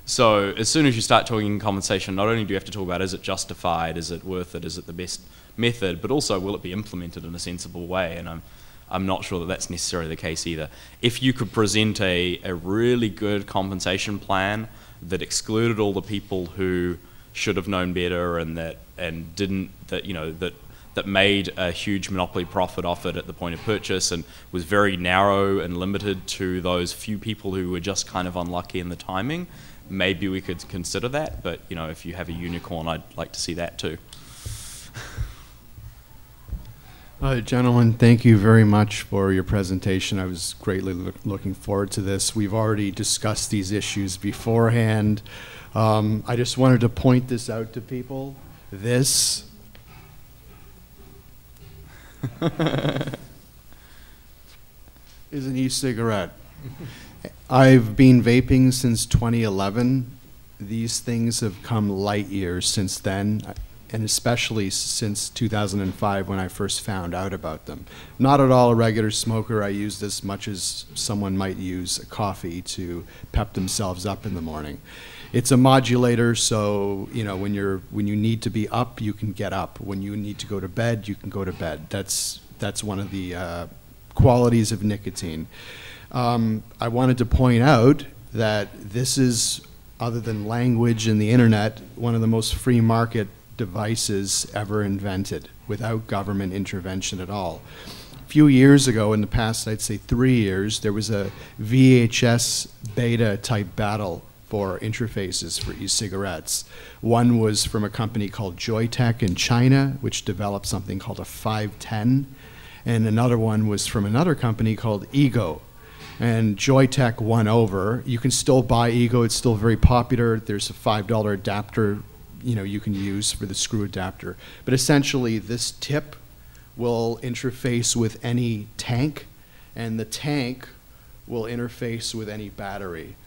So as soon as you start talking compensation, not only do you have to talk about is it justified, is it worth it, is it the best method, but also will it be implemented in a sensible way? And I'm, I'm not sure that that's necessarily the case either. If you could present a, a really good compensation plan that excluded all the people who should have known better and that and didn't that you know that that made a huge monopoly profit off it at the point of purchase and was very narrow and limited to those few people who were just kind of unlucky in the timing, maybe we could consider that. But you know, if you have a unicorn, I'd like to see that too. Uh, gentlemen, thank you very much for your presentation. I was greatly look looking forward to this. We've already discussed these issues beforehand. Um, I just wanted to point this out to people. This is an e-cigarette. I've been vaping since 2011. These things have come light years since then, and especially since 2005 when I first found out about them. Not at all a regular smoker. I use this much as someone might use a coffee to pep themselves up in the morning. It's a modulator, so you know when you're when you need to be up, you can get up. When you need to go to bed, you can go to bed. That's that's one of the uh, qualities of nicotine. Um, I wanted to point out that this is, other than language and the internet, one of the most free market devices ever invented without government intervention at all. A few years ago, in the past, I'd say three years, there was a VHS beta type battle for interfaces for e-cigarettes. One was from a company called Joyetech in China, which developed something called a 510, and another one was from another company called Ego. And Joyetech won over. You can still buy Ego; it's still very popular. There's a five-dollar adapter, you know, you can use for the screw adapter. But essentially, this tip will interface with any tank, and the tank will interface with any battery.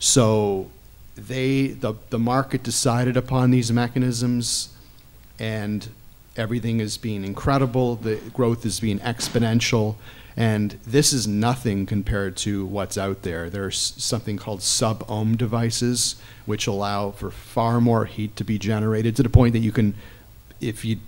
So they, the, the market decided upon these mechanisms and everything is being incredible, the growth is being exponential, and this is nothing compared to what's out there. There's something called sub-ohm devices, which allow for far more heat to be generated to the point that you can, if you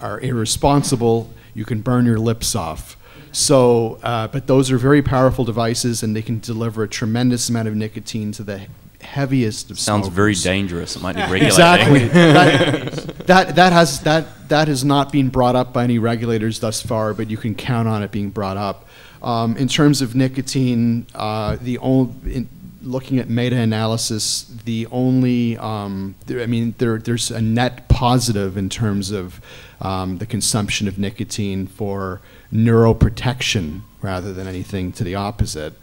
are irresponsible, you can burn your lips off. So, uh, but those are very powerful devices, and they can deliver a tremendous amount of nicotine to the heaviest of Sounds smokers. very dangerous. It might need regulating. Exactly. that, that that has that that has not been brought up by any regulators thus far, but you can count on it being brought up. Um, in terms of nicotine, uh, the only in, looking at meta-analysis, the only um, there, I mean there there's a net positive in terms of um, the consumption of nicotine for neuroprotection rather than anything to the opposite.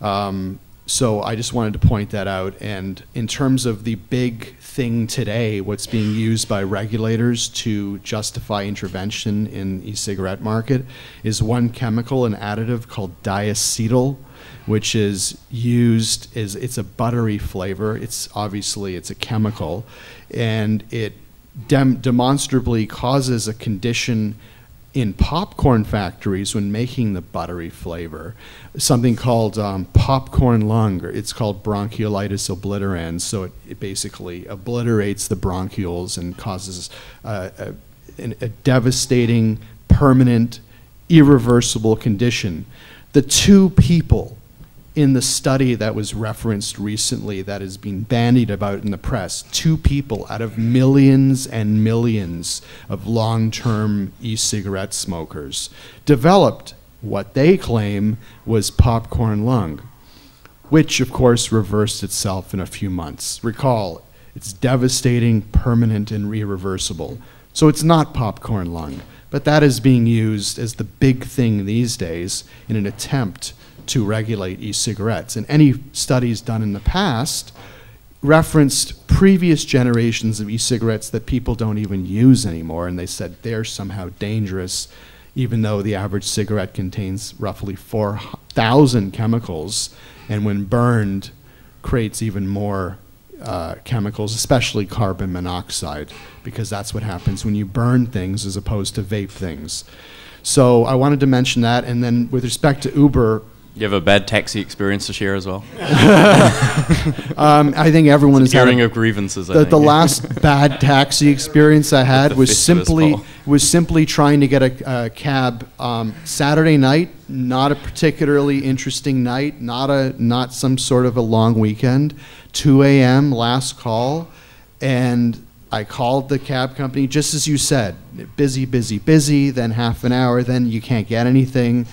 Um, so I just wanted to point that out. And in terms of the big thing today, what's being used by regulators to justify intervention in e-cigarette market is one chemical, an additive called diacetyl, which is used as it's a buttery flavor. It's obviously it's a chemical, and it dem demonstrably causes a condition in popcorn factories when making the buttery flavor something called um, popcorn lung. It's called bronchiolitis obliterans. So it, it basically obliterates the bronchioles and causes uh, a, a devastating, permanent, irreversible condition. The two people in the study that was referenced recently that has been bandied about in the press, two people out of millions and millions of long term e cigarette smokers developed what they claim was popcorn lung, which of course reversed itself in a few months. Recall, it's devastating, permanent, and irreversible. So it's not popcorn lung, but that is being used as the big thing these days in an attempt to regulate e-cigarettes. And any studies done in the past referenced previous generations of e-cigarettes that people don't even use anymore, and they said they're somehow dangerous, even though the average cigarette contains roughly 4,000 chemicals, and when burned, creates even more uh, chemicals, especially carbon monoxide, because that's what happens when you burn things as opposed to vape things. So I wanted to mention that, and then with respect to Uber, You have a bad taxi experience to share as well? um, I think everyone It's had hearing of grievances, I The, think. the last bad taxi experience I had was simply was simply trying to get a, a cab um, Saturday night. Not a particularly interesting night. Not a not some sort of a long weekend. 2 a.m. last call, and I called the cab company just as you said. Busy, busy, busy. Then half an hour. Then you can't get anything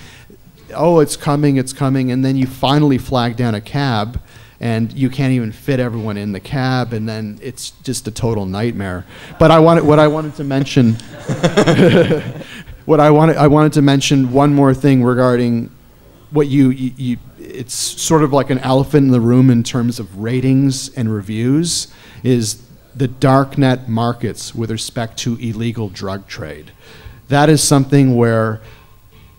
oh, it's coming, it's coming, and then you finally flag down a cab, and you can't even fit everyone in the cab, and then it's just a total nightmare. But I wanted, what I wanted to mention, what I wanted, I wanted to mention one more thing regarding what you, you, you, it's sort of like an elephant in the room in terms of ratings and reviews, is the darknet markets with respect to illegal drug trade. That is something where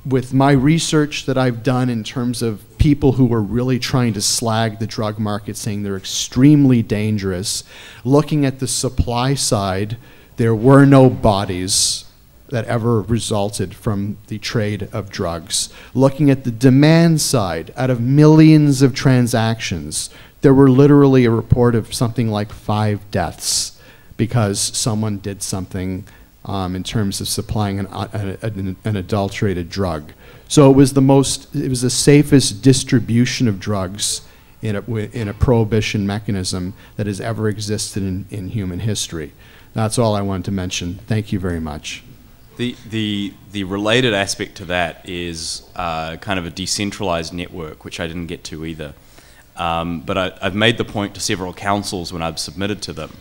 with my research that I've done in terms of people who were really trying to slag the drug market, saying they're extremely dangerous, looking at the supply side, there were no bodies that ever resulted from the trade of drugs. Looking at the demand side, out of millions of transactions, there were literally a report of something like five deaths because someone did something um, in terms of supplying an, uh, an, an adulterated drug. So it was the most, it was the safest distribution of drugs in a, in a prohibition mechanism that has ever existed in, in human history. That's all I wanted to mention. Thank you very much. The, the, the related aspect to that is uh, kind of a decentralized network, which I didn't get to either. Um, but I, I've made the point to several councils when I've submitted to them.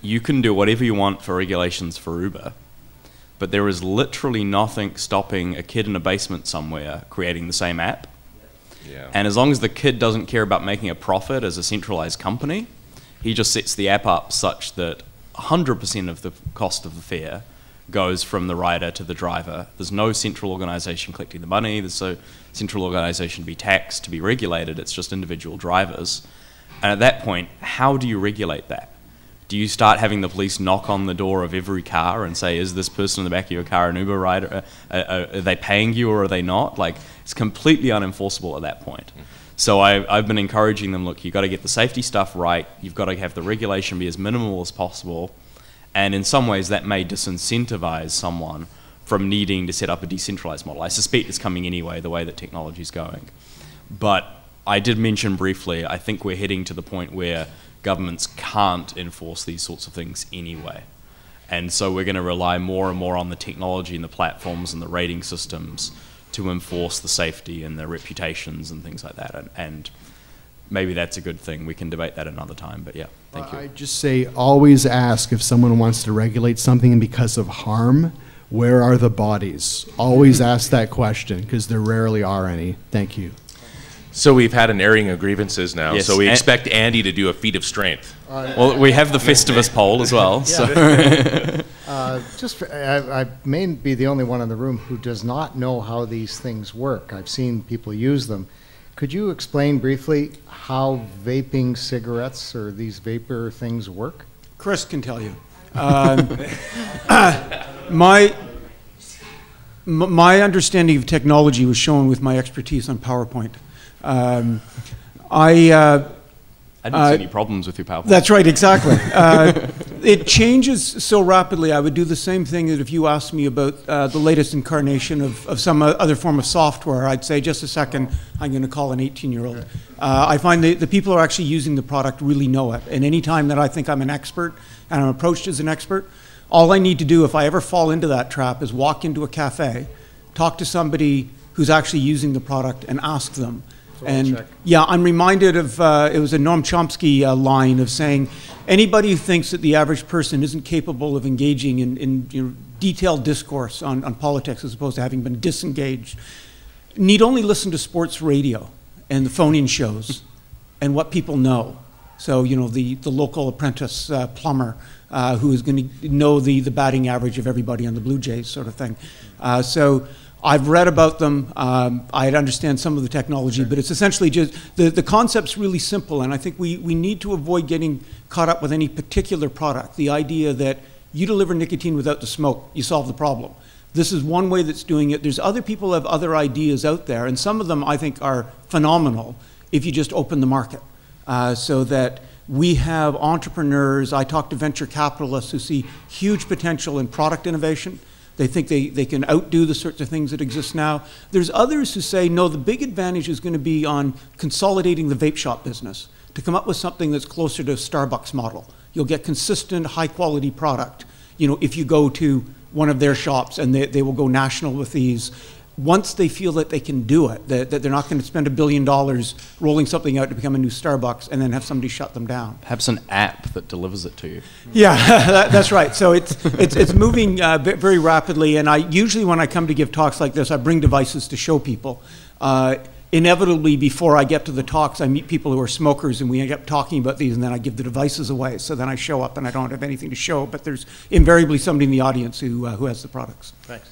You can do whatever you want for regulations for Uber, but there is literally nothing stopping a kid in a basement somewhere creating the same app. Yeah. And as long as the kid doesn't care about making a profit as a centralized company, he just sets the app up such that 100% of the cost of the fare goes from the rider to the driver. There's no central organization collecting the money, there's no central organization to be taxed, to be regulated, it's just individual drivers. And at that point, how do you regulate that? Do you start having the police knock on the door of every car and say, "Is this person in the back of your car an Uber rider? Uh, uh, are they paying you or are they not?" Like it's completely unenforceable at that point. So I, I've been encouraging them. Look, you've got to get the safety stuff right. You've got to have the regulation be as minimal as possible, and in some ways that may disincentivize someone from needing to set up a decentralized model. I suspect it's coming anyway, the way that technology is going. But I did mention briefly, I think we're heading to the point where governments can't enforce these sorts of things anyway. And so we're going to rely more and more on the technology and the platforms and the rating systems to enforce the safety and the reputations and things like that. And, and maybe that's a good thing. We can debate that another time. But yeah, thank you. I just say always ask if someone wants to regulate something because of harm, where are the bodies? Always ask that question because there rarely are any. Thank you. So we've had an airing of grievances now. Yes, so we and- expect Andy to do a feat of strength. Well, we have the Festivus pole as well. So. uh, just, for, I, I may be the only one in the room who does not know how these things work. I've seen people use them. Could you explain briefly how vaping cigarettes or these vapor things work? Chris can tell you. Um, my my understanding of technology was shown with my expertise on PowerPoint. Um, I. Uh, I didn't uh, see any problems with your PowerPoint. That's right, exactly. uh, it changes so rapidly. I would do the same thing that if you asked me about uh, the latest incarnation of, of some other form of software, I'd say, just a second, I'm going to call an 18 year old. Uh, I find that the people who are actually using the product really know it. And any time that I think I'm an expert and I'm approached as an expert, all I need to do if I ever fall into that trap is walk into a cafe, talk to somebody who's actually using the product, and ask them. And yeah, I'm reminded of uh, it was a Noam Chomsky uh, line of saying, anybody who thinks that the average person isn't capable of engaging in, in you know, detailed discourse on, on politics as opposed to having been disengaged, need only listen to sports radio and the phone-in shows and what people know. So you know the the local apprentice uh, plumber uh, who is going to know the the batting average of everybody on the Blue Jays, sort of thing. Uh, so. I've read about them. Um, I understand some of the technology, but it's essentially just the, the concept's really simple, and I think we, we need to avoid getting caught up with any particular product. The idea that you deliver nicotine without the smoke, you solve the problem. This is one way that's doing it. There's other people have other ideas out there, and some of them I think are phenomenal if you just open the market uh, so that we have entrepreneurs. I talk to venture capitalists who see huge potential in product innovation. They think they, they can outdo the sorts of things that exist now. There's others who say, no, the big advantage is going to be on consolidating the vape shop business to come up with something that's closer to a Starbucks model. You'll get consistent, high quality product. You know, if you go to one of their shops and they, they will go national with these. Once they feel that they can do it, that, that they're not going to spend a billion dollars rolling something out to become a new Starbucks and then have somebody shut them down. Perhaps an app that delivers it to you. Yeah, that, that's right. So it's it's it's moving uh, very rapidly, and I usually when I come to give talks like this, I bring devices to show people. Uh, inevitably, before I get to the talks, I meet people who are smokers, and we end up talking about these, and then I give the devices away. So then I show up, and I don't have anything to show, but there's invariably somebody in the audience who uh, who has the products. Thanks.